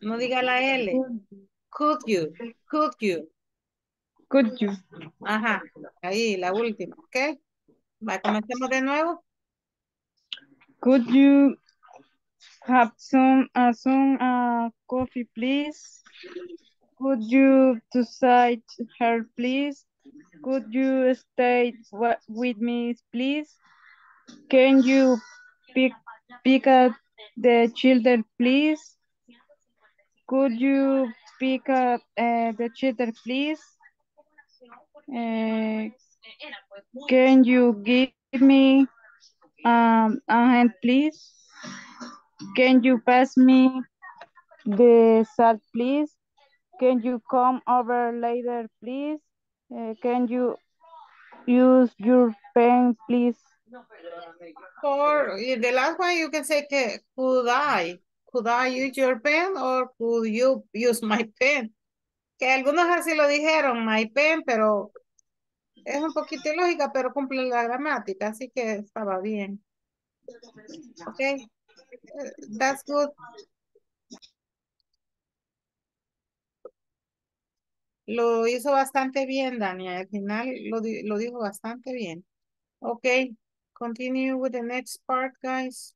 no diga la L, could you, could you, could you, ajá, ahí, la última, ¿ok? Va, comencemos de nuevo. could you have some, uh, some, uh, coffee, please? Could you to cite her, please? Could you stay with me, please? Can you pick, pick up the children, please? Could you pick up uh, the children, please? Uh, can you give me um, a hand, please? Can you pass me the salt, please? Can you come over later, please? Uh, can you use your pen, please? Or eh, the last one you can say could I? Could I use your pen or could you use my pen? Que algunos así lo dijeron, my pen, pero es un poquito ilógica, pero cumple la gramática, así que estaba bien. Ok, eh, that's good. Lo hizo bastante bien, Dani. Al final lo, lo dijo bastante bien. Ok, continue with the next part, guys.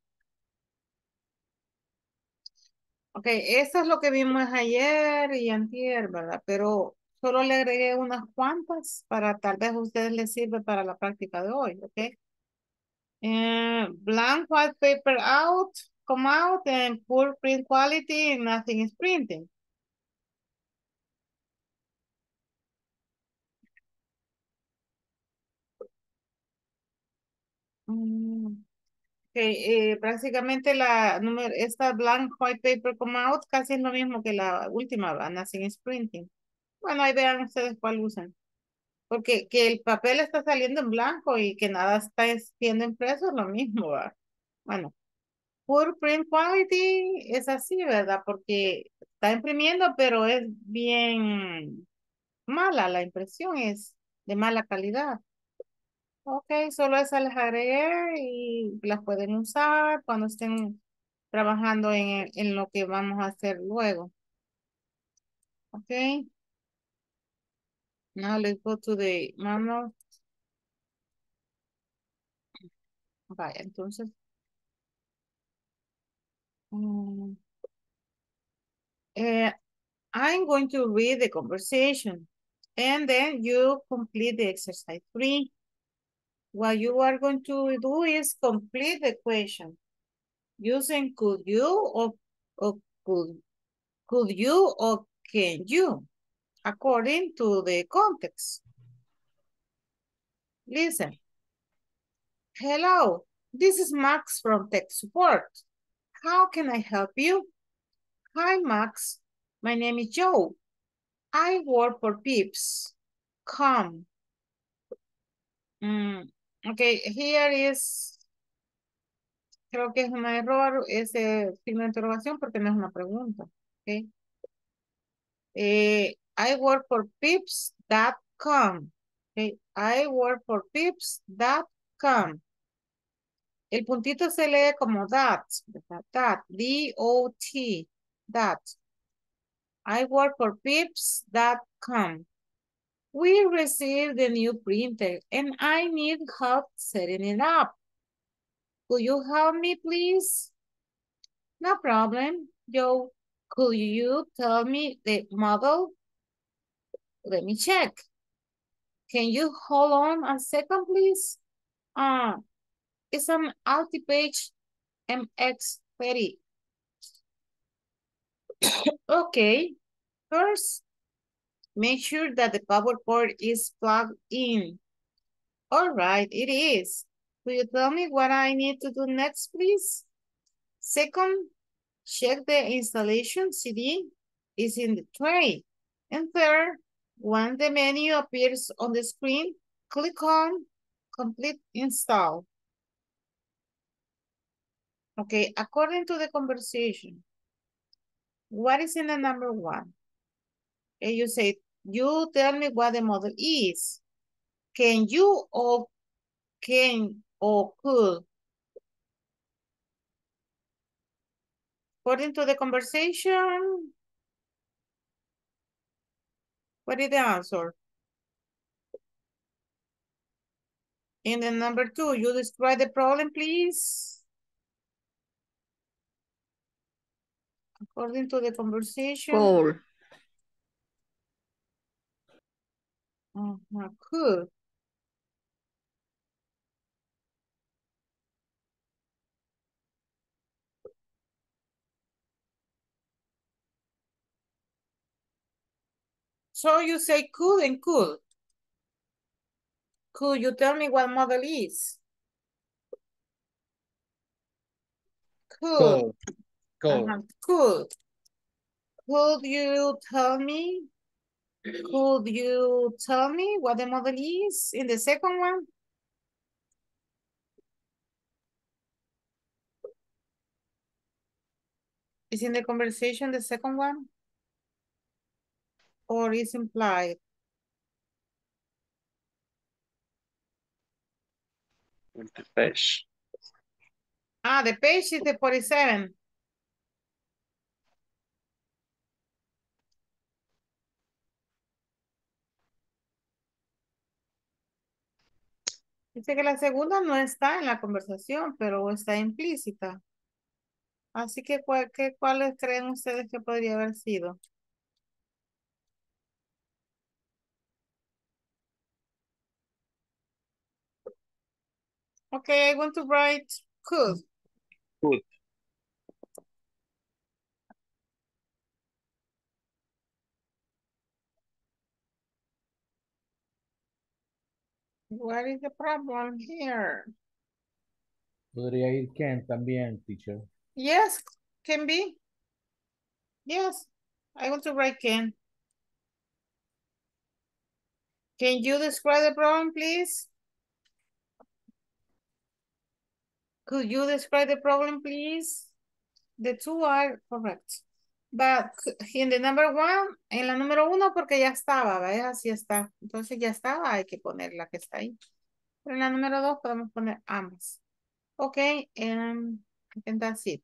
Ok, eso es lo que vimos ayer y antier, ¿verdad? Pero solo le agregué unas cuantas para tal vez a ustedes les sirve para la práctica de hoy, ¿ok? Eh, blank white paper out, come out, and poor print quality, nothing is printing. Mm, eh, prácticamente la esta blank white paper come out casi es lo mismo que la última. Nothing is printing. Bueno, ahí vean ustedes cuál usan. Porque que el papel está saliendo en blanco y que nada está siendo impreso es lo mismo. Bueno, poor print quality es así, ¿verdad? Porque está imprimiendo, pero es bien mala, la impresión es de mala calidad. Ok, solo les agregué y las pueden usar cuando estén trabajando en, en lo que vamos a hacer luego. Ok. Now let's go to the manual. Vaya, entonces. mm, eh, I'm going to read the conversation and then you complete the exercise three. What you are going to do is complete the question using could you or, or could, could you or can you according to the context. Listen. Hello, this is Max from tech support. How can I help you? Hi, Max. My name is Joe. I work for Pips. Come. Mm, okay, here is, creo que es un error ese signo de interrogación porque no es una pregunta. Okay. Eh, I work for pips.com. Okay. I work for pips.com. El puntito se lee como that. That, D-O-T, that. I work for pips.com. We received the new printer and I need help setting it up. Could you help me, please? No problem, Joe. Could you tell me the model? Let me check. Can you hold on a second, please? Uh, it's an Altipage MX30. okay, first, make sure that the power cord is plugged in. All right, it is. Could you tell me what I need to do next, please? Second, check the installation CD is in the tray. And third, when the menu appears on the screen, click on complete install. Okay, according to the conversation, what is in the number one? And you say, you tell me what the model is. Can you or can or could? According to the conversation, what is the answer? In the number two, you describe the problem, please. According to the conversation. Cool. Uh-huh, cool. So you say cool and cool. Could you tell me what model is? Could. Cool. Cool. Ajá, Could. Could you tell me? Could you tell me what the model is in the second one? Is in the conversation the second one? Or is implied? The fish. Ah, the page is the 47. Dice que la segunda no está en la conversación, pero está implícita. Así que, ¿cuál, qué, ¿cuáles creen ustedes que podría haber sido? Okay, I want to write could. Could. What is the problem here? Podría ir Ken también, teacher. Yes, can be. Yes, I want to write can. Can you describe the problem, please? Could you describe the problem, please? The two are correct. But in the number one, en la número uno, porque ya estaba. Así está. Entonces ya estaba, hay que poner la que está ahí. Pero en la número dos podemos poner ambas. Ok, and that's it.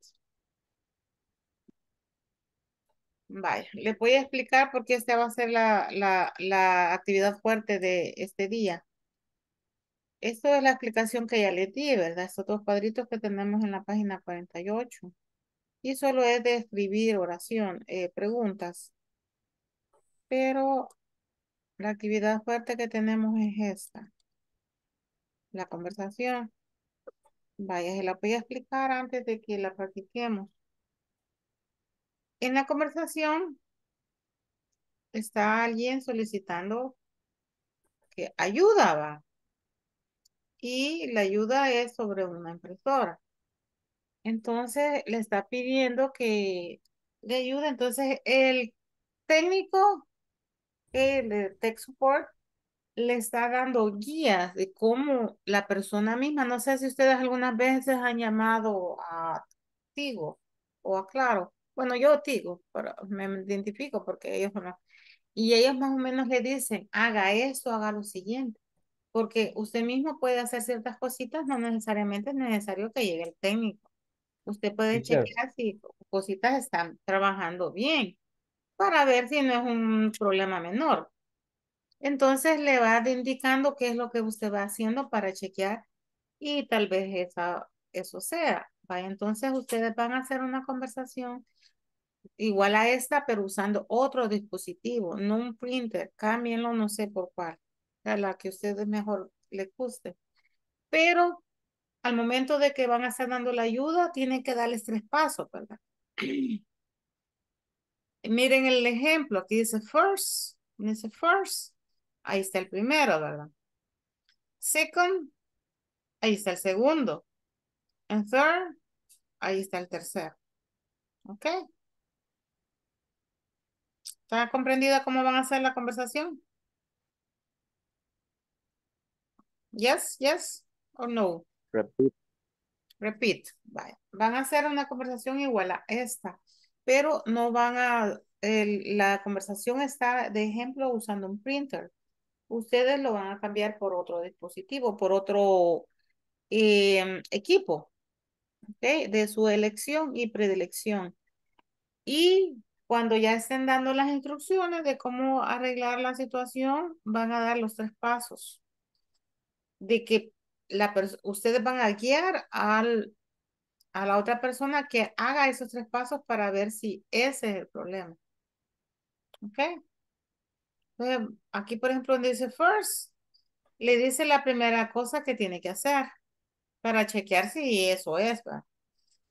Vaya, le voy a explicar por qué esta va a ser la, la, la actividad fuerte de este día. Esto es la explicación que ya les di, ¿verdad? Estos dos cuadritos que tenemos en la página 48. Y solo es de escribir oración, eh, preguntas. Pero la actividad fuerte que tenemos es esta. La conversación. Vaya, se la voy a explicar antes de que la practiquemos. En la conversación está alguien solicitando que ayuda, va. Y la ayuda es sobre una impresora. Entonces le está pidiendo que le ayude. Entonces el técnico, el tech support, le está dando guías de cómo la persona misma, no sé si ustedes algunas veces han llamado a Tigo o a Claro. Bueno, yo Tigo, pero me identifico porque ellos no. Y ellos más o menos le dicen, haga esto, haga lo siguiente. Porque usted mismo puede hacer ciertas cositas, no necesariamente es necesario que llegue el técnico. Usted puede chequear si cositas están trabajando bien para ver si no es un problema menor. Entonces le va indicando qué es lo que usted va haciendo para chequear y tal vez esa, eso sea. Vaya, entonces ustedes van a hacer una conversación igual a esta, pero usando otro dispositivo, no un printer. Cámbienlo, no sé por cuál. A la que a ustedes mejor les guste. Pero al momento de que van a estar dando la ayuda, tienen que darles tres pasos, ¿verdad? Miren el ejemplo, aquí dice first, dice first, ahí está el primero, ¿verdad? Second, ahí está el segundo. And third, ahí está el tercero. ¿Ok? ¿Está comprendida cómo van a hacer la conversación? Yes, yes, or no? Repeat. Repeat. Van a hacer una conversación igual a esta, pero no van a, el- la conversación está de ejemplo usando un printer. Ustedes lo van a cambiar por otro dispositivo, por otro em, equipo, ¿ok? De su elección y predilección. Y cuando ya estén dando las instrucciones de cómo arreglar la situación, van a dar los tres pasos de que la ustedes van a guiar al, a la otra persona que haga esos tres pasos para ver si ese es el problema. ¿Ok? Entonces, aquí, por ejemplo, donde dice first, le dice la primera cosa que tiene que hacer para chequear si eso es, ¿va?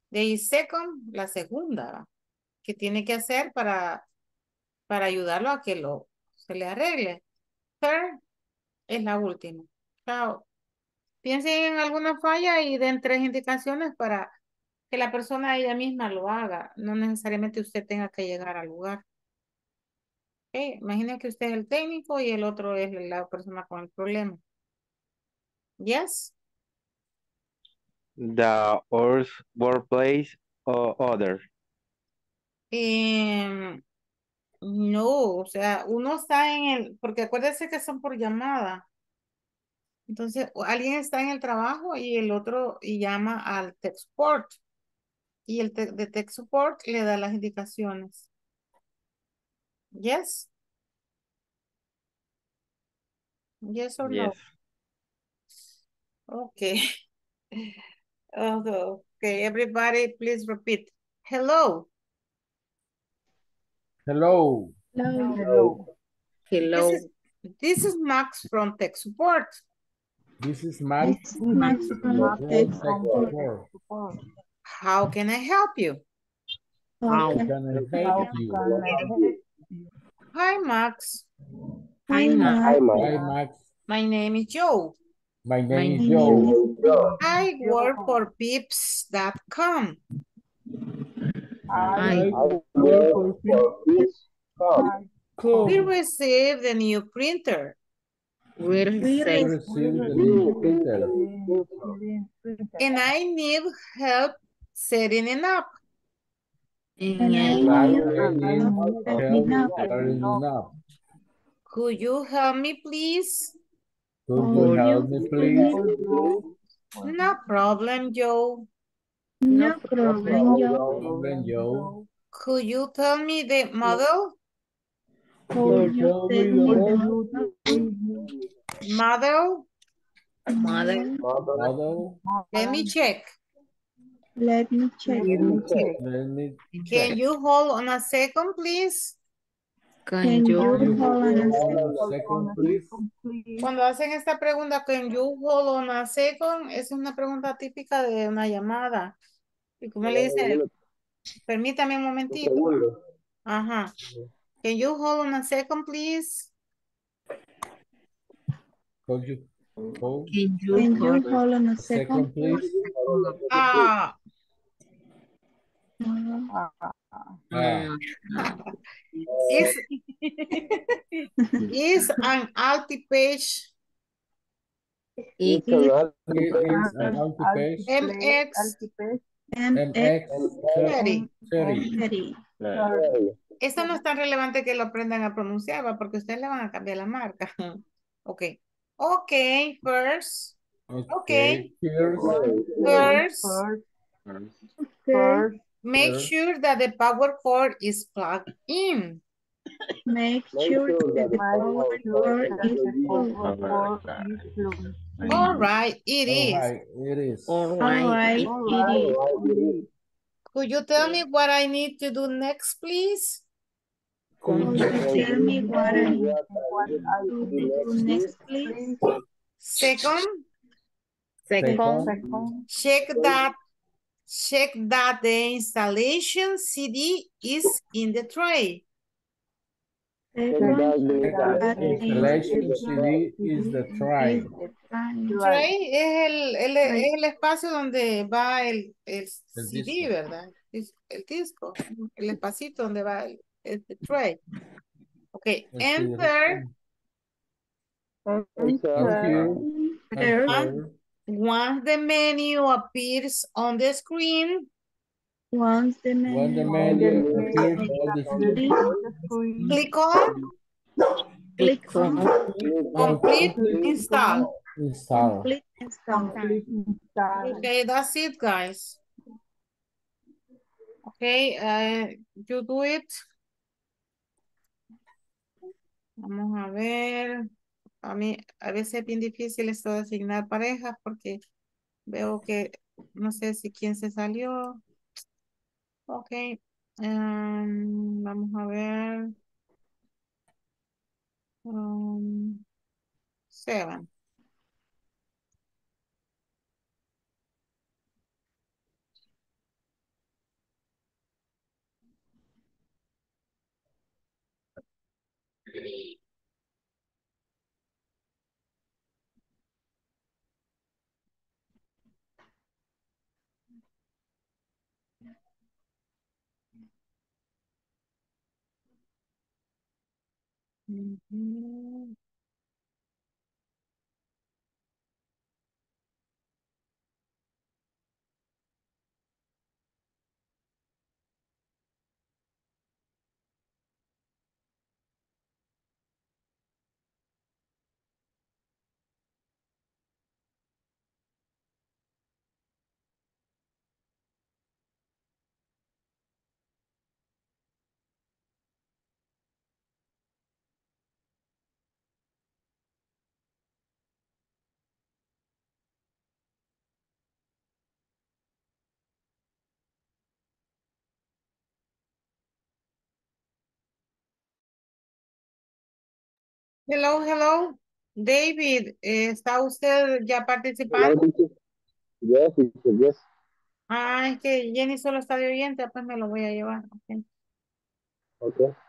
De ahí second, la segunda. Que tiene que hacer para, para ayudarlo a que lo, se le arregle. Third es la última. Chao. Piensen en alguna falla y den tres indicaciones para que la persona ella misma lo haga. No necesariamente usted tenga que llegar al lugar. Okay. Imaginen que usted es el técnico y el otro es la persona con el problema. Yes. The Earth workplace or other. Em, no, o sea, uno está en el, porque acuérdense que son por llamada. Entonces, alguien está en el trabajo y el otro y llama al tech support. Y el te- de tech support le da las indicaciones. Yes. Yes or no? Yes. Okay. Oh, Okay, everybody, please repeat. Hello. Hello. Hello. Hello. This is, this is Max from tech support. This is Max. This is Max from from Tech Tech Support. Support. How can I help you? How How? can I help you? can I help you? Hi, Max. Hi, Max. Hi, Max. My name is Joe. My My name is name Joe. I work for pips.com. I I work for Cool. We received a new printer. Will We say received a new printer. and I need help setting it up. and And I I need need help turning it up. Could you help me, please? Could you help me, please? No problem, Joe. no problem, Problem, Joe. Could you tell me the model? Could you tell me the Model? Mother. model? Let me check. Let me check. Let me check. Can you hold on a second, please? Can Can you you hold on a second? on a second, please. Cuando hacen esta pregunta, can you hold on a second? Es una pregunta típica de una llamada. Y como le dice, permítame un momentito. Ajá. Can you hold on a second, please? Could you hold can you you hold hold on a second? second, please? Ah, Ah, is, is an it is an multi-page MX MX Thirty. 30. Ready. Esto no es tan relevante que lo aprendan a pronunciar, ¿va? porque ustedes le van a cambiar la marca. Ok. Ok, first. Okay. Here's First, First, make First. sure that the power cord is plugged in. make sure that the power cord is plugged. In. All right, it all is. right. It is. all All right. right, it is. Could you tell me what I need to do next, please? Could you tell me what I need to do next, please? Second, Second, check that. Check that the installation CD is in the tray. Second, that the Installation CD is the try. Tray. Es el, el, es el espacio donde va el, el, El CD, disco. ¿verdad? Es El disco, el espacito donde va el, el tray. Ok, El enter Enter. There, once the menu appears on the screen. once the When the menu menu appears on the screen, Click on click on complete install. install. complete install. Okay, that's it, guys. Okay, uh, you do it. Vamos a ver. A mí, a veces es bien difícil esto de asignar parejas porque veo que no sé si quién se salió. Ok. em, vamos a ver. Um, seven. Mm-hmm. Hello, hello. David, eh, ¿está usted ya participando? Yes, yes. Ah, es que Jenny solo está de oyente, pues me lo voy a llevar. ok. Okay.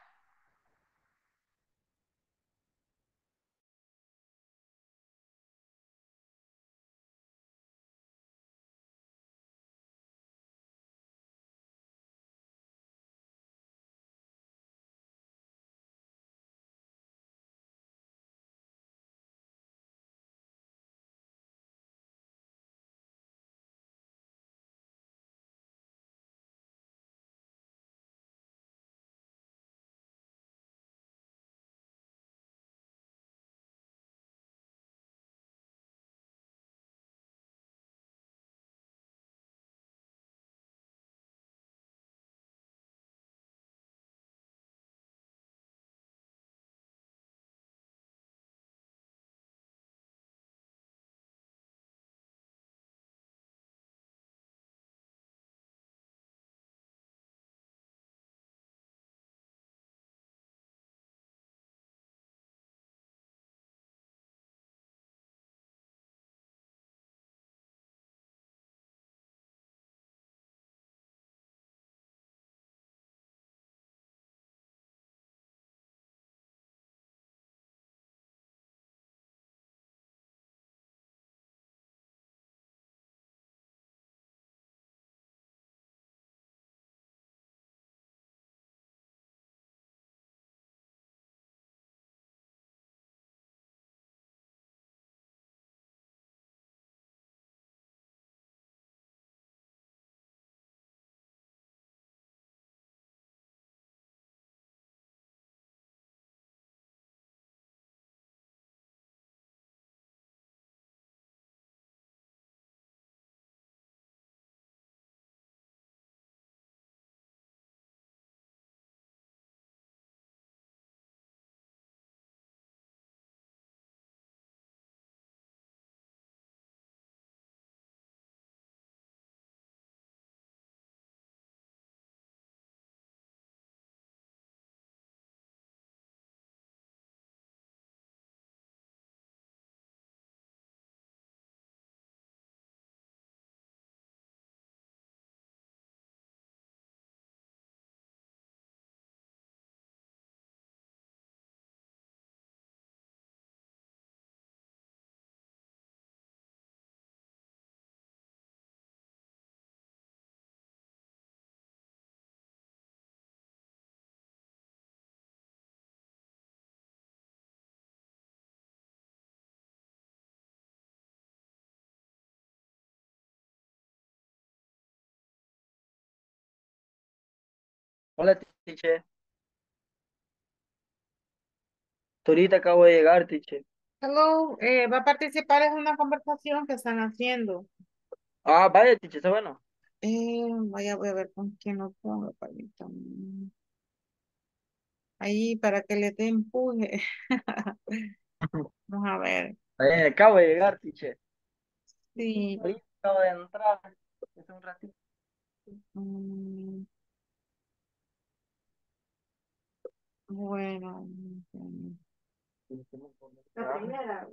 Hola, teacher. Ahorita acabo de llegar, teacher. Hello, eh, va a participar en una conversación que están haciendo. Ah, vaya, teacher, está bueno. Eh, vaya, voy a ver con quién lo pongo, permítame. Ahí para que le dé empuje. Vamos a ver. Eh, acabo de llegar, teacher. Sí. Ahorita acabo de entrar. Hace un ratito. mm, bueno. La primera.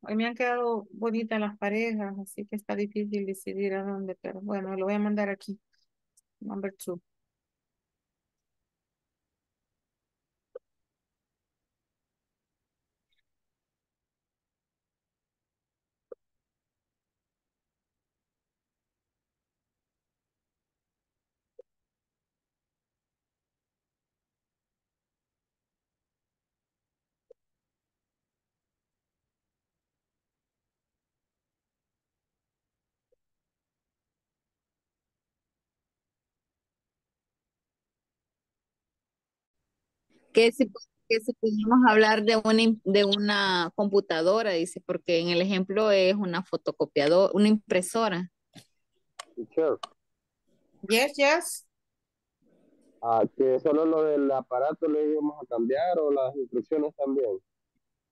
Hoy me han quedado bonitas las parejas, así que está difícil decidir a dónde, pero bueno, lo voy a mandar aquí. Number two. Que si, que si podemos hablar de una, de una computadora, dice, porque en el ejemplo es una fotocopiadora, una impresora. Yes, yes. Ah, que solo lo del aparato le íbamos a cambiar o las instrucciones también.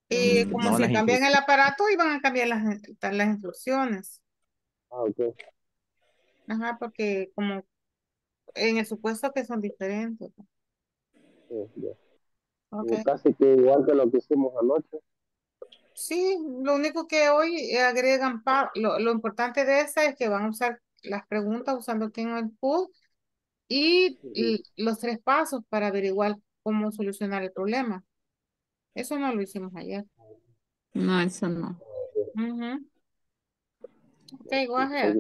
Y Mm, como no, se cambian el aparato, iban a cambiar las, las instrucciones. Ah, ok. Ajá, porque como en el supuesto que son diferentes. Sí, ya. Ok. Digo, Casi que igual que lo que hicimos anoche. Sí, lo único que hoy eh, agregan, pa- lo, lo importante de esta es que van a usar las preguntas usando el Pool y l- los tres pasos para averiguar cómo solucionar el problema. Eso no lo hicimos ayer. No, eso no. Ujú. Okay, go ahead.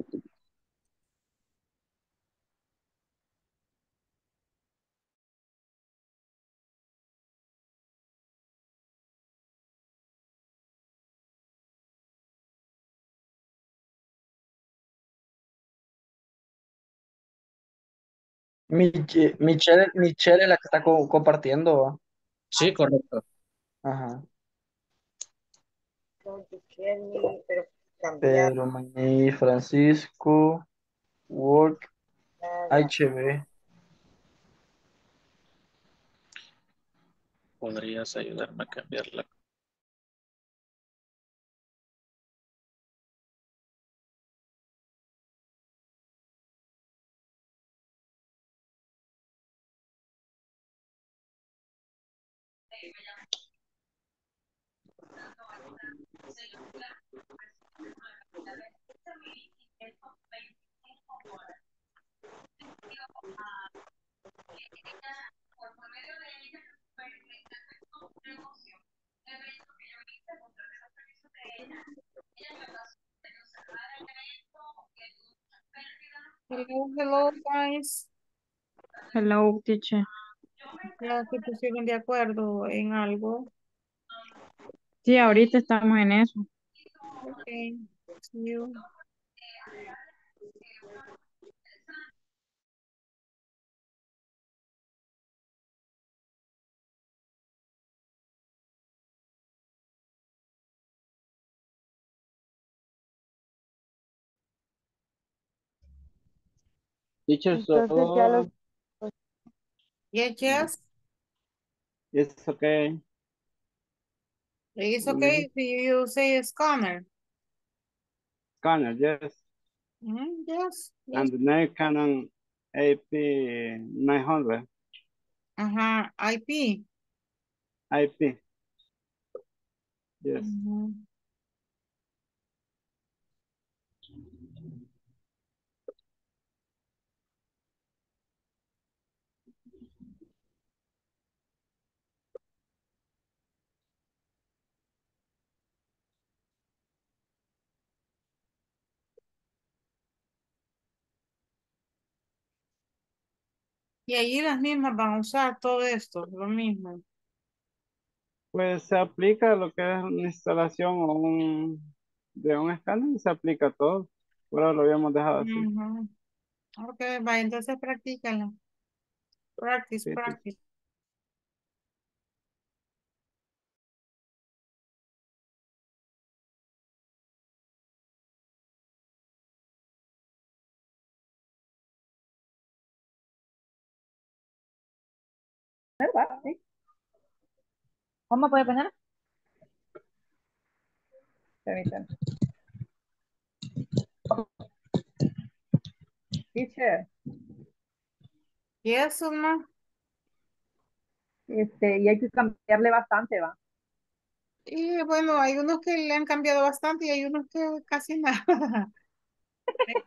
Mich- Michelle, Michelle es la que está co- compartiendo. ¿va? Sí, correcto. Ajá. Kenny, pero cambiar. Pedro, Maní, Francisco, Work, nada. HB. ¿Podrías ayudarme a cambiarla? Hello, hello, guys. Hello, teacher. Ya se pusieron de acuerdo en algo. Sí, ahorita estamos en eso. Okay. You. Entonces ya los so Yes, yes. it's okay. It's Mm, okay if you say scanner. Scanner, yes. Mhm, yes, yes. And the name Canon AP 900 Ajá, IP. IP. Yes. Ujú. Y allí las mismas van a usar todo esto, lo mismo. Pues se aplica lo que es una instalación o un de un escáner y se aplica todo. Pero lo habíamos dejado así. Ujú. Ok, va, entonces practícala. Practice, Sí, practice. ¿Cómo puede poner? Permítame. Teacher, Yes, Ulma. este, y hay que cambiarle bastante, ¿va? Y bueno, hay unos que le han cambiado bastante y hay unos que casi nada.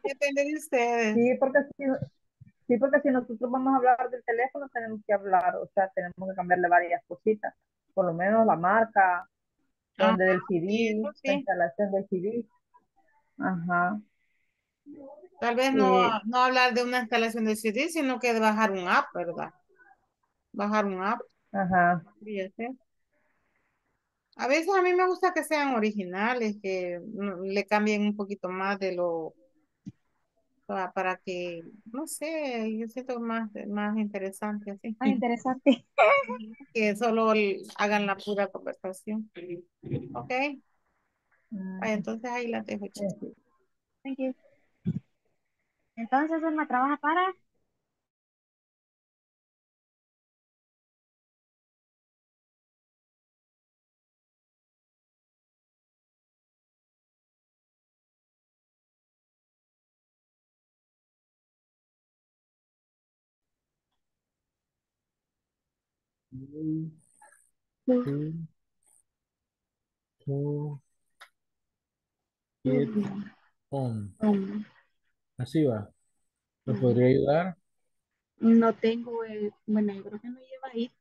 Depende de ustedes. Sí, porque si, sí, porque si nosotros vamos a hablar del teléfono, tenemos que hablar, o sea, tenemos que cambiarle varias cositas. Por lo menos la marca, donde del sí, CD, eso la sí. instalación del CD. Ajá. Tal vez no, Eh, no hablar de una instalación de CD, sino que de bajar un app, ¿verdad? Bajar un app. ajá. fíjate. A veces a mí me gusta que sean originales, que mm, le cambien un poquito más de lo, pa- para que, no sé, yo siento más, más interesante así. Más interesante. Que solo hagan la pura conversación. Ok. Ah, Entonces ahí la dejo. Thank you. Entonces, Emma trabaja para To get. Um, Así va. ¿Me Mm. podría ayudar? no tengo el, bueno, yo creo que no lleva ahí.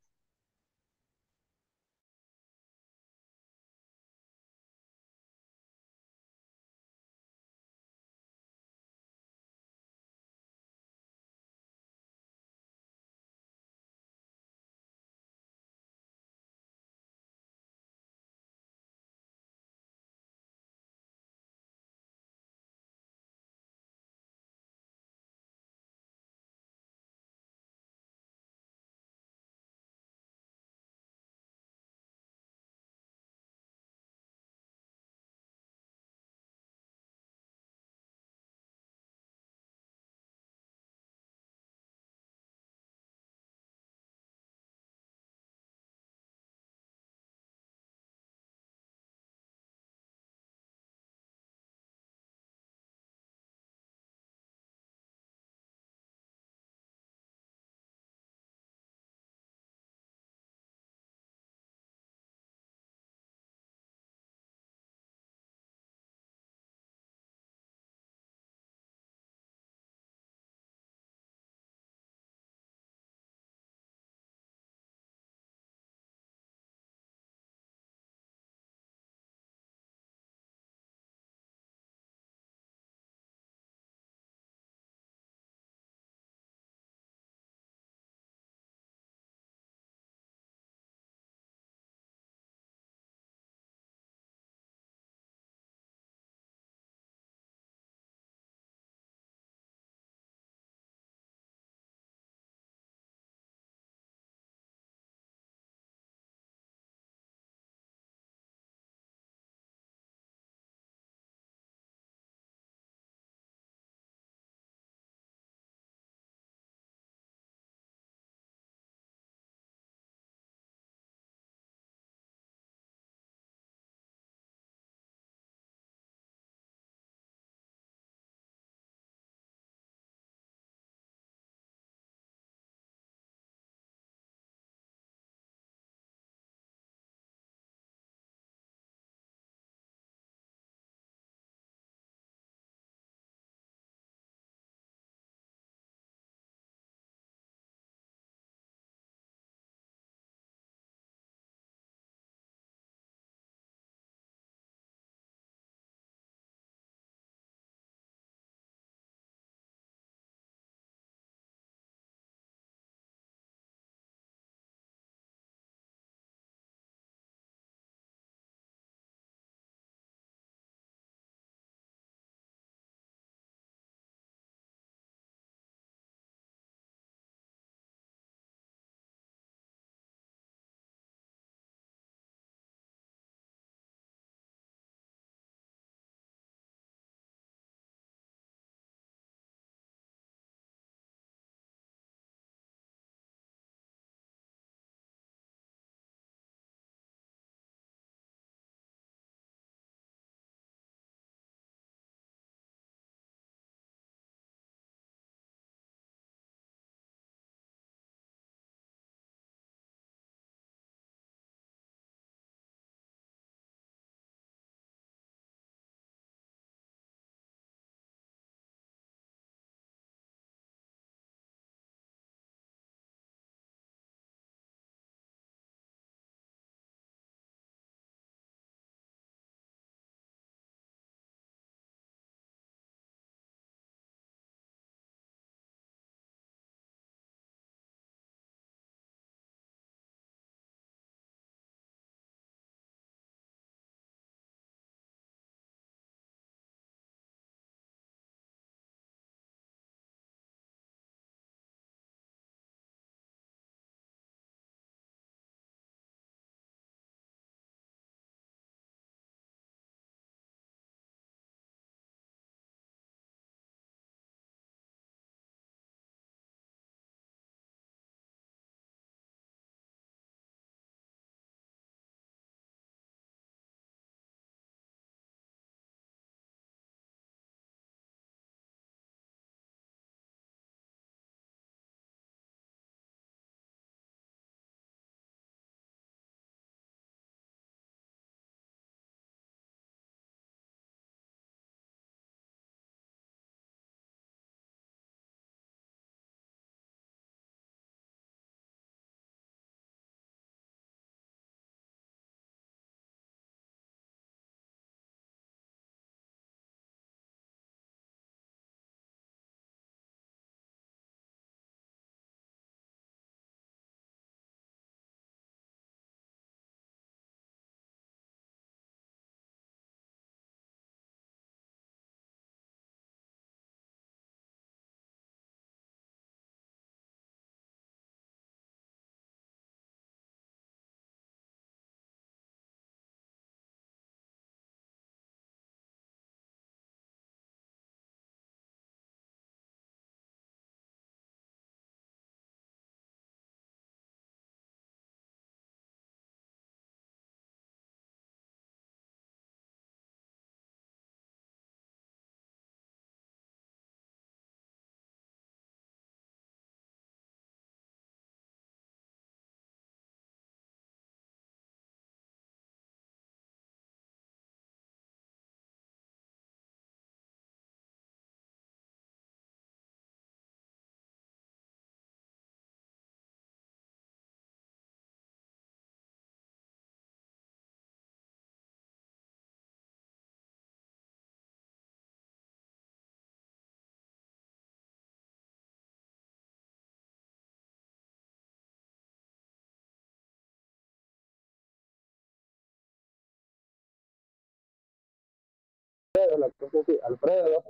Alfredo, la cosa así, Alfredo,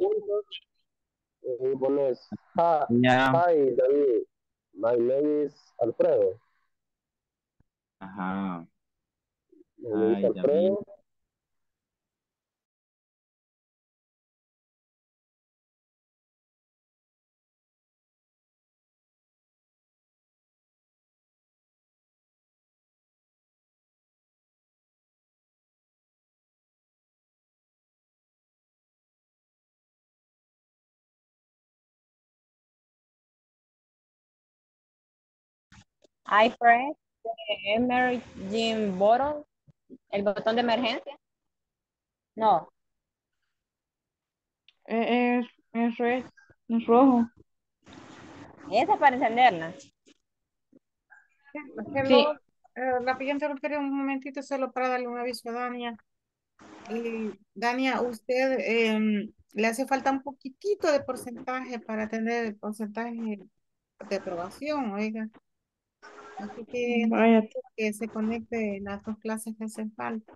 y pones, hi, Ya. hi, David, my name is Alfredo, Ajá. Ay. Alfredo, I press the emergency button, el botón de emergencia. No, Eh, Es, es red, es rojo. esa es para encenderla. Hello, eh, la voy a interrumpir un momentito solo para darle un aviso a Dania. Y Dania, usted em, le hace falta un poquitito de porcentaje para tener el porcentaje de aprobación, oiga. Así que, Vaya, que se conecte en las dos clases que hacen falta.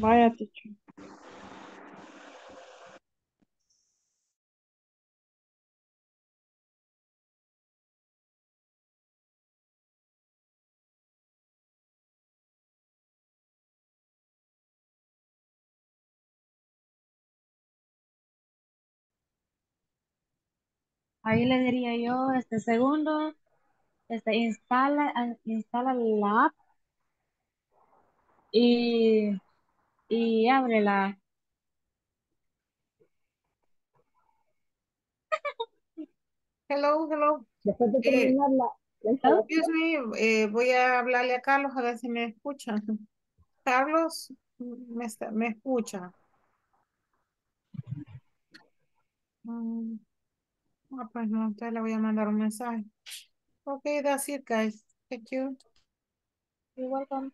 vaya, teacher. Ahí le diría yo, este segundo, este instala, ah, instala la app y, y ábrela. Hello, hello. Después de Eh, terminar la, la excuse me, eh, voy a hablarle a Carlos a ver si me escucha. Carlos, me, está- me escucha. Mm, ah, pues no, entonces le voy a mandar un mensaje. Okay, that's it, guys. Thank you. You're welcome.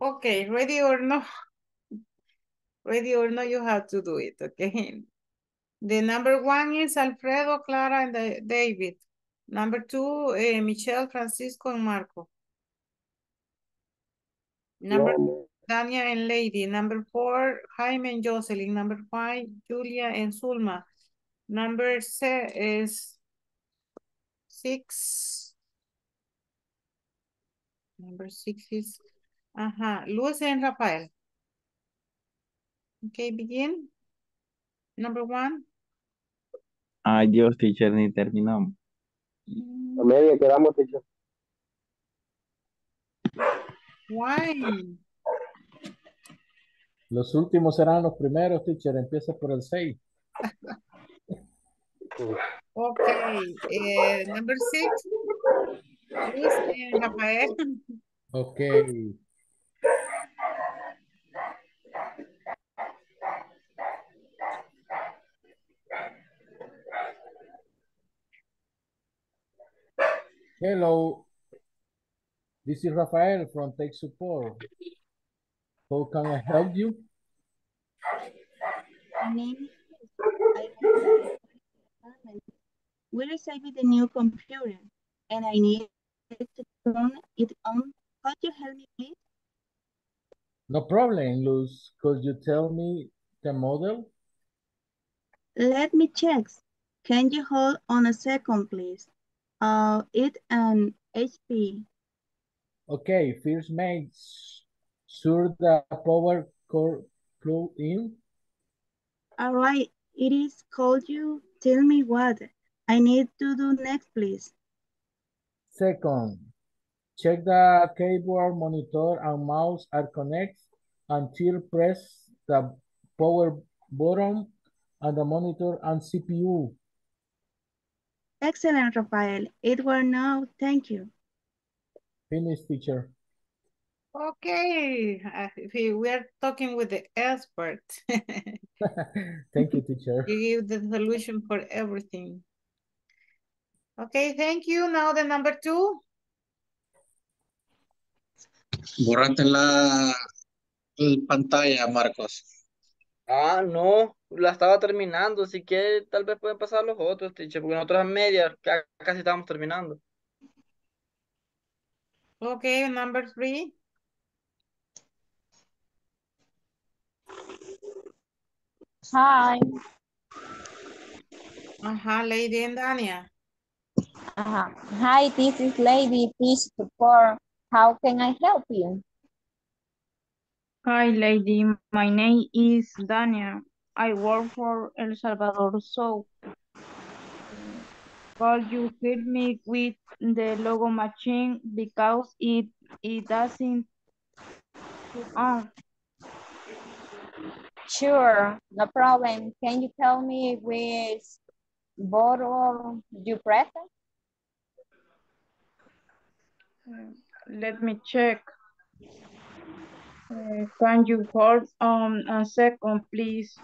Okay, ready or no? Ready or no, you have to do it, okay? The number one is Alfredo, Clara, and David. Number two, eh, Michelle, Francisco, and Marco. Number No, Dania and Lady. Number four, Jaime and Jocelyn. Number five, Julia and Zulma. Number se is six. Number six is, ajá, Luz and Rafael. Okay, begin. Number one. Ay, Dios, teacher, ni terminamos. a media quedamos, teacher. Why? Los últimos serán los primeros, teacher. Empieza por el 6. Okay, eh, number six. Luz and Rafael. Ok. Hello. This is Rafael from Tech Support. How can I help you? My name is Chris. I work the. We received a new computer and I need to turn it on. Could you help me, please? No problem, Luz. Could you tell me the model? Let me check. Can you hold on a second, please? Uh, it an HP. Okay, first make sure the power cord plug in. All right, it is called you. Tell me what I need to do next, please. Second, check the keyboard, monitor, and mouse are connected until press the power button and the monitor and CPU. Excellent, Rafael. It were now. Thank you. Finish, teacher. Okay, uh, we are talking with the expert. Thank you, teacher. You give the solution for everything. Okay, thank you. Now the number two. Borrate la, la pantalla, Marcos. Ah, no, la estaba terminando, así que tal vez pueden pasar los otros, teacher, porque nosotros a media ca- casi estábamos terminando. Okay, number three. Hi. Ajá, Lady and Dania. Uh, hi, this is Lady Teach Support. How can I help you? Hi, lady. My name is Dania. I work for El Salvador Soap. Could you help me with the logo machine because it it doesn't on? Sure, no problem. Can you tell me which bottle you press? Uh, let me check. Uh, can you hold on a second, please?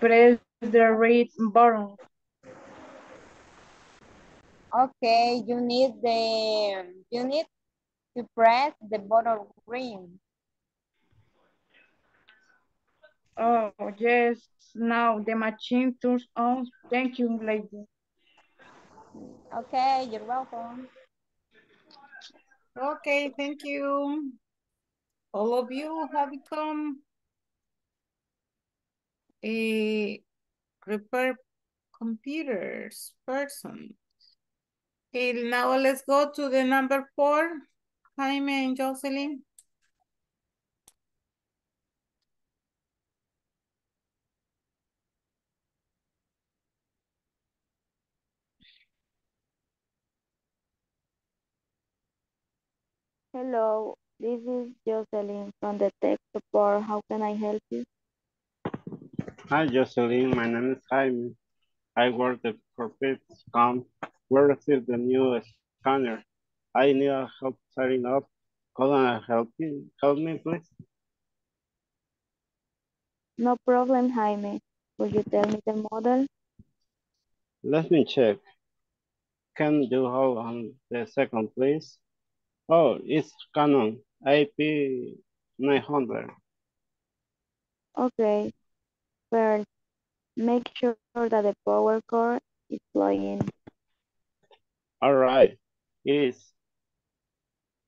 Press the red button. Okay, you need the you need to press the bottle green. Oh, yes. Now the machine turns on. Thank you, lady. Okay, you're welcome. Okay, thank you. All of you have become a repair computers person. Okay, now let's go to the number four. Jaime and Jocelyn. Hello, this is Jocelyn from the tech support. How can I help you? Hi, Jocelyn. My name is Jaime. I work at Corpet.com. We received the new scanner. I need help setting up. Could I help you? Help me, please? No problem, Jaime. Could you tell me the model? Let me check. Can you hold on the second, please? Oh, it's Canon IP 900. Okay. First, make sure that the power cord is plugged in. All right. It is.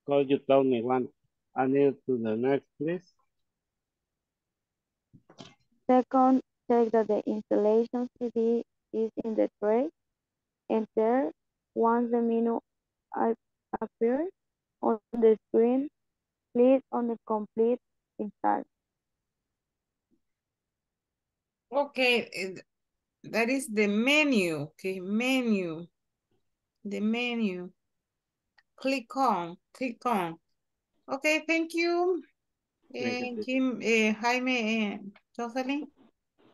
Could you tell me when I need to the next, please? Second, check that the installation CD is in the tray. And third, once the menu appears on the screen, click on the complete install. Okay, eh, that is the menu, okay, menu. The menu. Click on, click on. Okay, thank you. Thank you, Eh, teacher. Jim, eh, Jaime, and Jocelyn.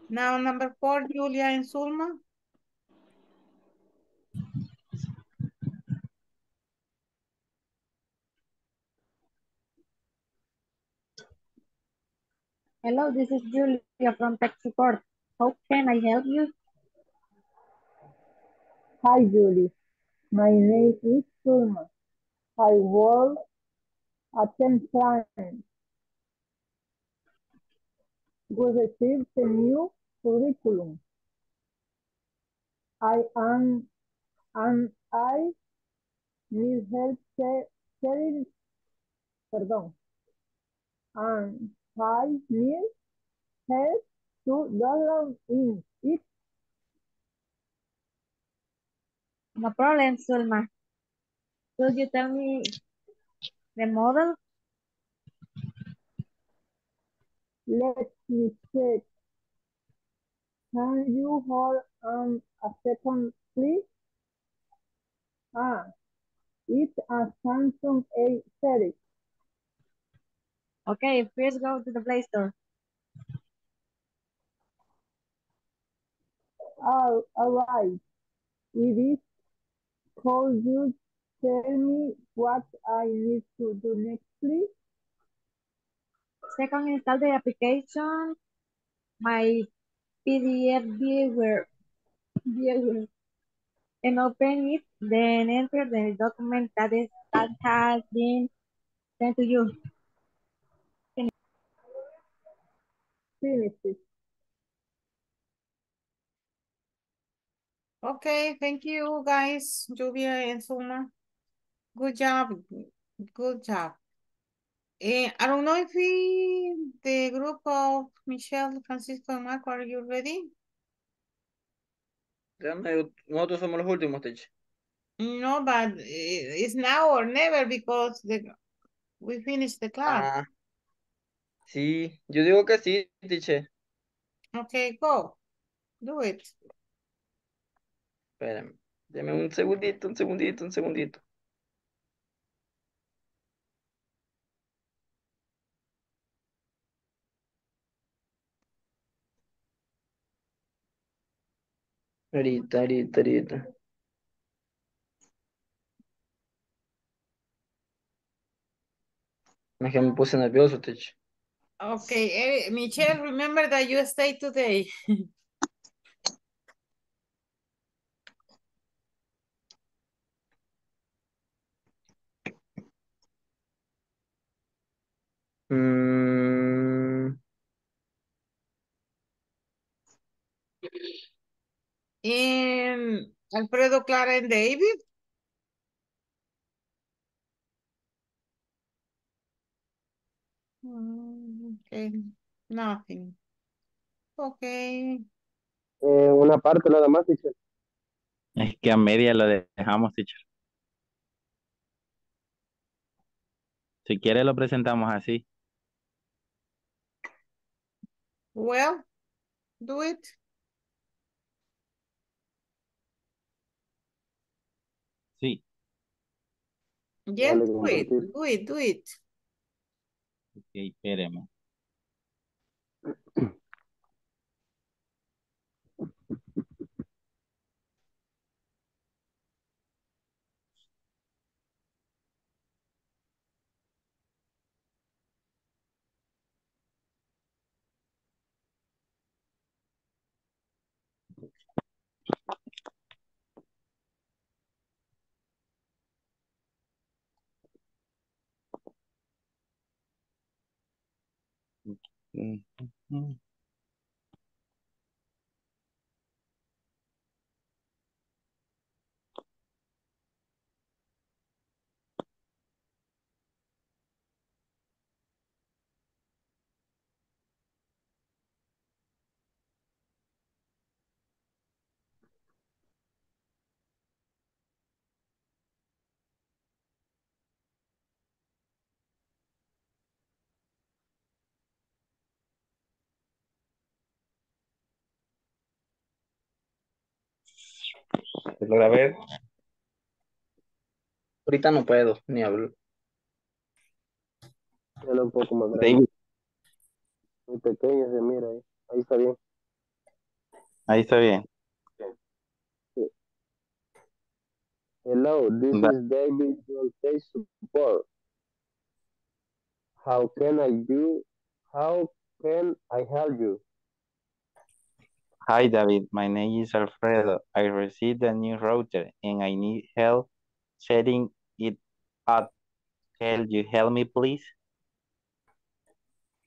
Now number four, Julia and Zulma. Hello, this is Julia from tech support. How can I help you? Hi, Julie. My name is Sulma. I work at Ten Clients. We received a new curriculum. I am, and I need help sharing, perdón, and I need help to download in it. No problem, Zulma. Could you tell me the model? Let me check. Can you hold on a second, please? Ah, it's a Samsung A series. Okay, please go to the Play Store. All, all right. It is. Could you tell me what I need to do next, please? Second, install the application, my PDF viewer, viewer, and open it, then enter the document that is that has been sent to you. Finish. Okay, thank you guys, Julia and Zulma. Good job, good job. Eh, I don't know if we, the group of Michelle, Francisco, and Marco, are you ready? Déjame, nosotros somos los últimos, teacher. No, but eh, it's now or never because the, we finished the class. Ah, sí, yo digo que sí, teacher. Okay, go. Do it. Espérame, deme un segundito, un segundito, un segundito. Ahorita, ahorita, ahorita. Es que me puse nervioso, teacher. Okay, eh, Michelle, remember that you stay today. Mm, And Alfredo, Clara, and David. Mm, Okay, nothing. Okay. Eh, una parte nada más, teacher. Es que a media lo dejamos, teacher. Si quiere lo presentamos así. Well, do it. Sí. Yes, Dale, do it, compartir. do it, do it. Ok, espéreme. Mm-hmm. ¿Se logra ver? Ahorita no puedo, ni hablo. Un poco más grande. David, Muy pequeño se mira ahí. Ahí está bien. ahí está bien. Sí. Hello, this Da- is David from Tech Support. How can I do? How can I help you? Hi, David. My name is Alfredo. I received a new router and I need help setting it up. Can you help me, please?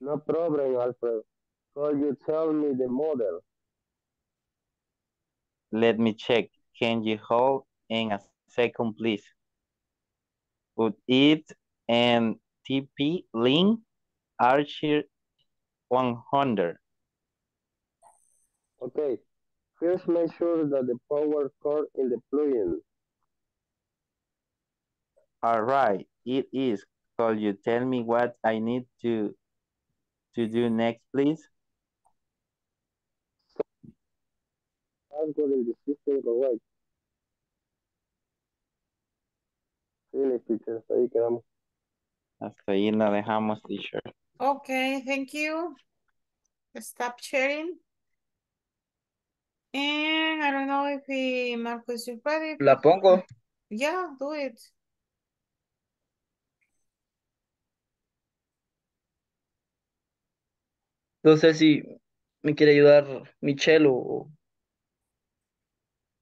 No problem, Alfredo. Could you tell me the model? Let me check. Can you hold in a second, please? Would it and TP Link Archer 100? Okay. First, make sure that the power cord is deployed. All right, it is. Could you tell me what I need to to do next, please? Password in the system correct. Finish, teacher. Ahí quedamos. Hasta ahí la dejamos, teacher. Okay, thank you. Stop sharing. And I don't know if he, Marcos is ready. La pongo. Yeah, do it. No sé si me quiere ayudar Michelle o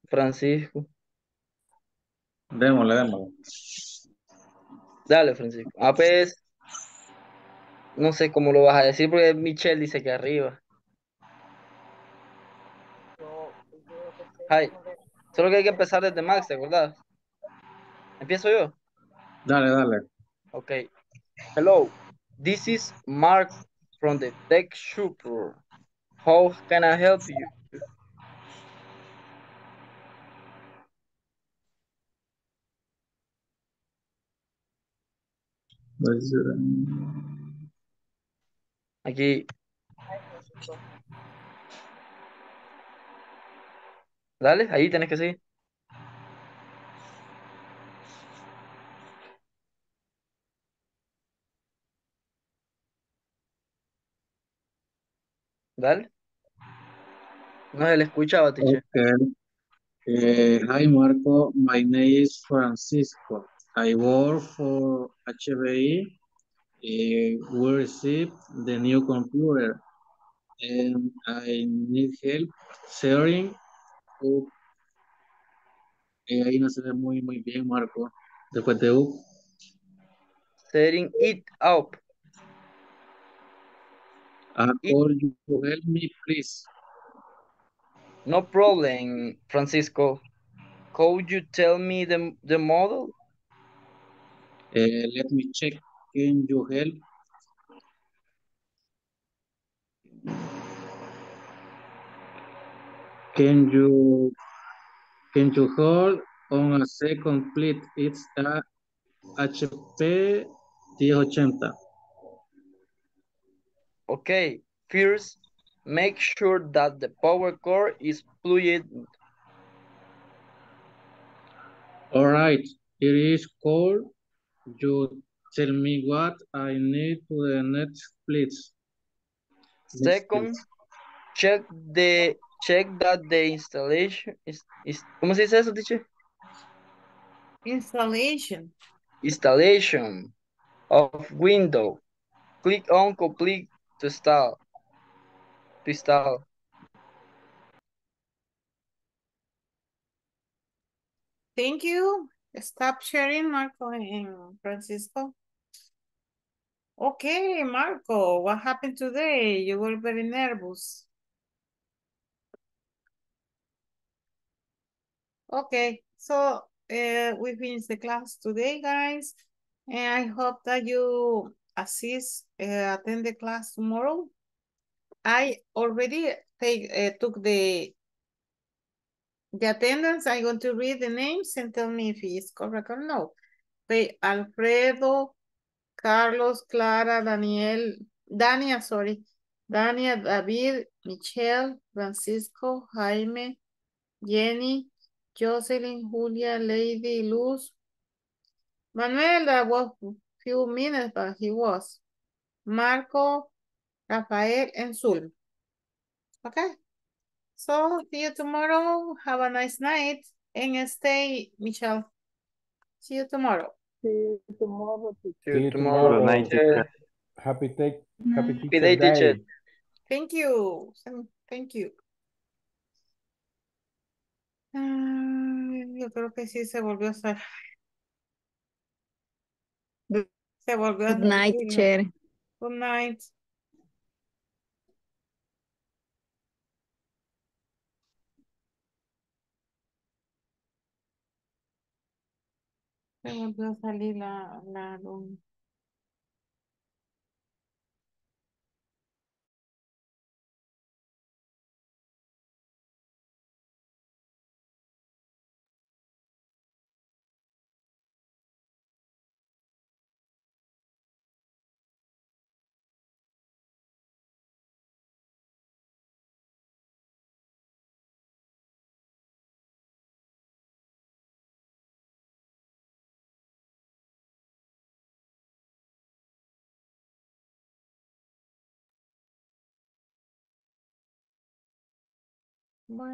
Francisco. Démosle, démosle. Dale, Francisco. Ah, pues, no sé cómo lo vas a decir porque Michelle dice que arriba. Hi. Solo que hay que empezar desde Max, ¿te acordás? ¿Empiezo yo? Dale, dale. Okay. Hello, this is Mark from the Tech Super. How can I help you? Aquí. Dale, ahí tienes que seguir. Dale. No se le escuchaba, teacher. Eh, hi, Marco. My name is Francisco. I work for HBI. Eh, we received the new computer and I need help sharing. Eh, ahí no se ve muy, muy bien, Marco. Después de U. Setting it up. Uh, could you help me, please? No problem, Francisco. Could you tell me the, the model? Eh, let me check. Can you help? Can you can you hold on a second, please? It's a HP 1080. Okay, first, make sure that the power cord is plugged. All right, it is called. You tell me what I need to the next, please. Second, check the check that the installation is, is ¿cómo se dice eso, teacher? Installation. Installation of window. Click on complete to install. To install. Thank you. Stop sharing, Marco and Francisco. Okay, Marco, what happened today? You were very nervous. Okay, so uh, we finished the class today, guys. And I hope that you assist, uh, attend the class tomorrow. I already take, uh, took the, the attendance. I'm going to read the names and tell me if it's correct or no. Okay, Alfredo, Carlos, Clara, Daniel, Dania, sorry, Dania, David, Michelle, Francisco, Jaime, Jenny, Jocelyn, Julia, Lady, Luz. Manuel, that was few minutes, but he was. Marco, Rafael, and Zul. Okay. So, see you tomorrow. Have a nice night. And stay, Michelle. See you tomorrow. See you tomorrow. See See you you tomorrow. tomorrow. Good night. Happy take, happy Happy teacher day, teacher. day. Thank you. Thank you. Ah, yo creo que sí se volvió a. Good Se volvió a good night, teacher. Good night. Se volvió a salir la, la luz. 我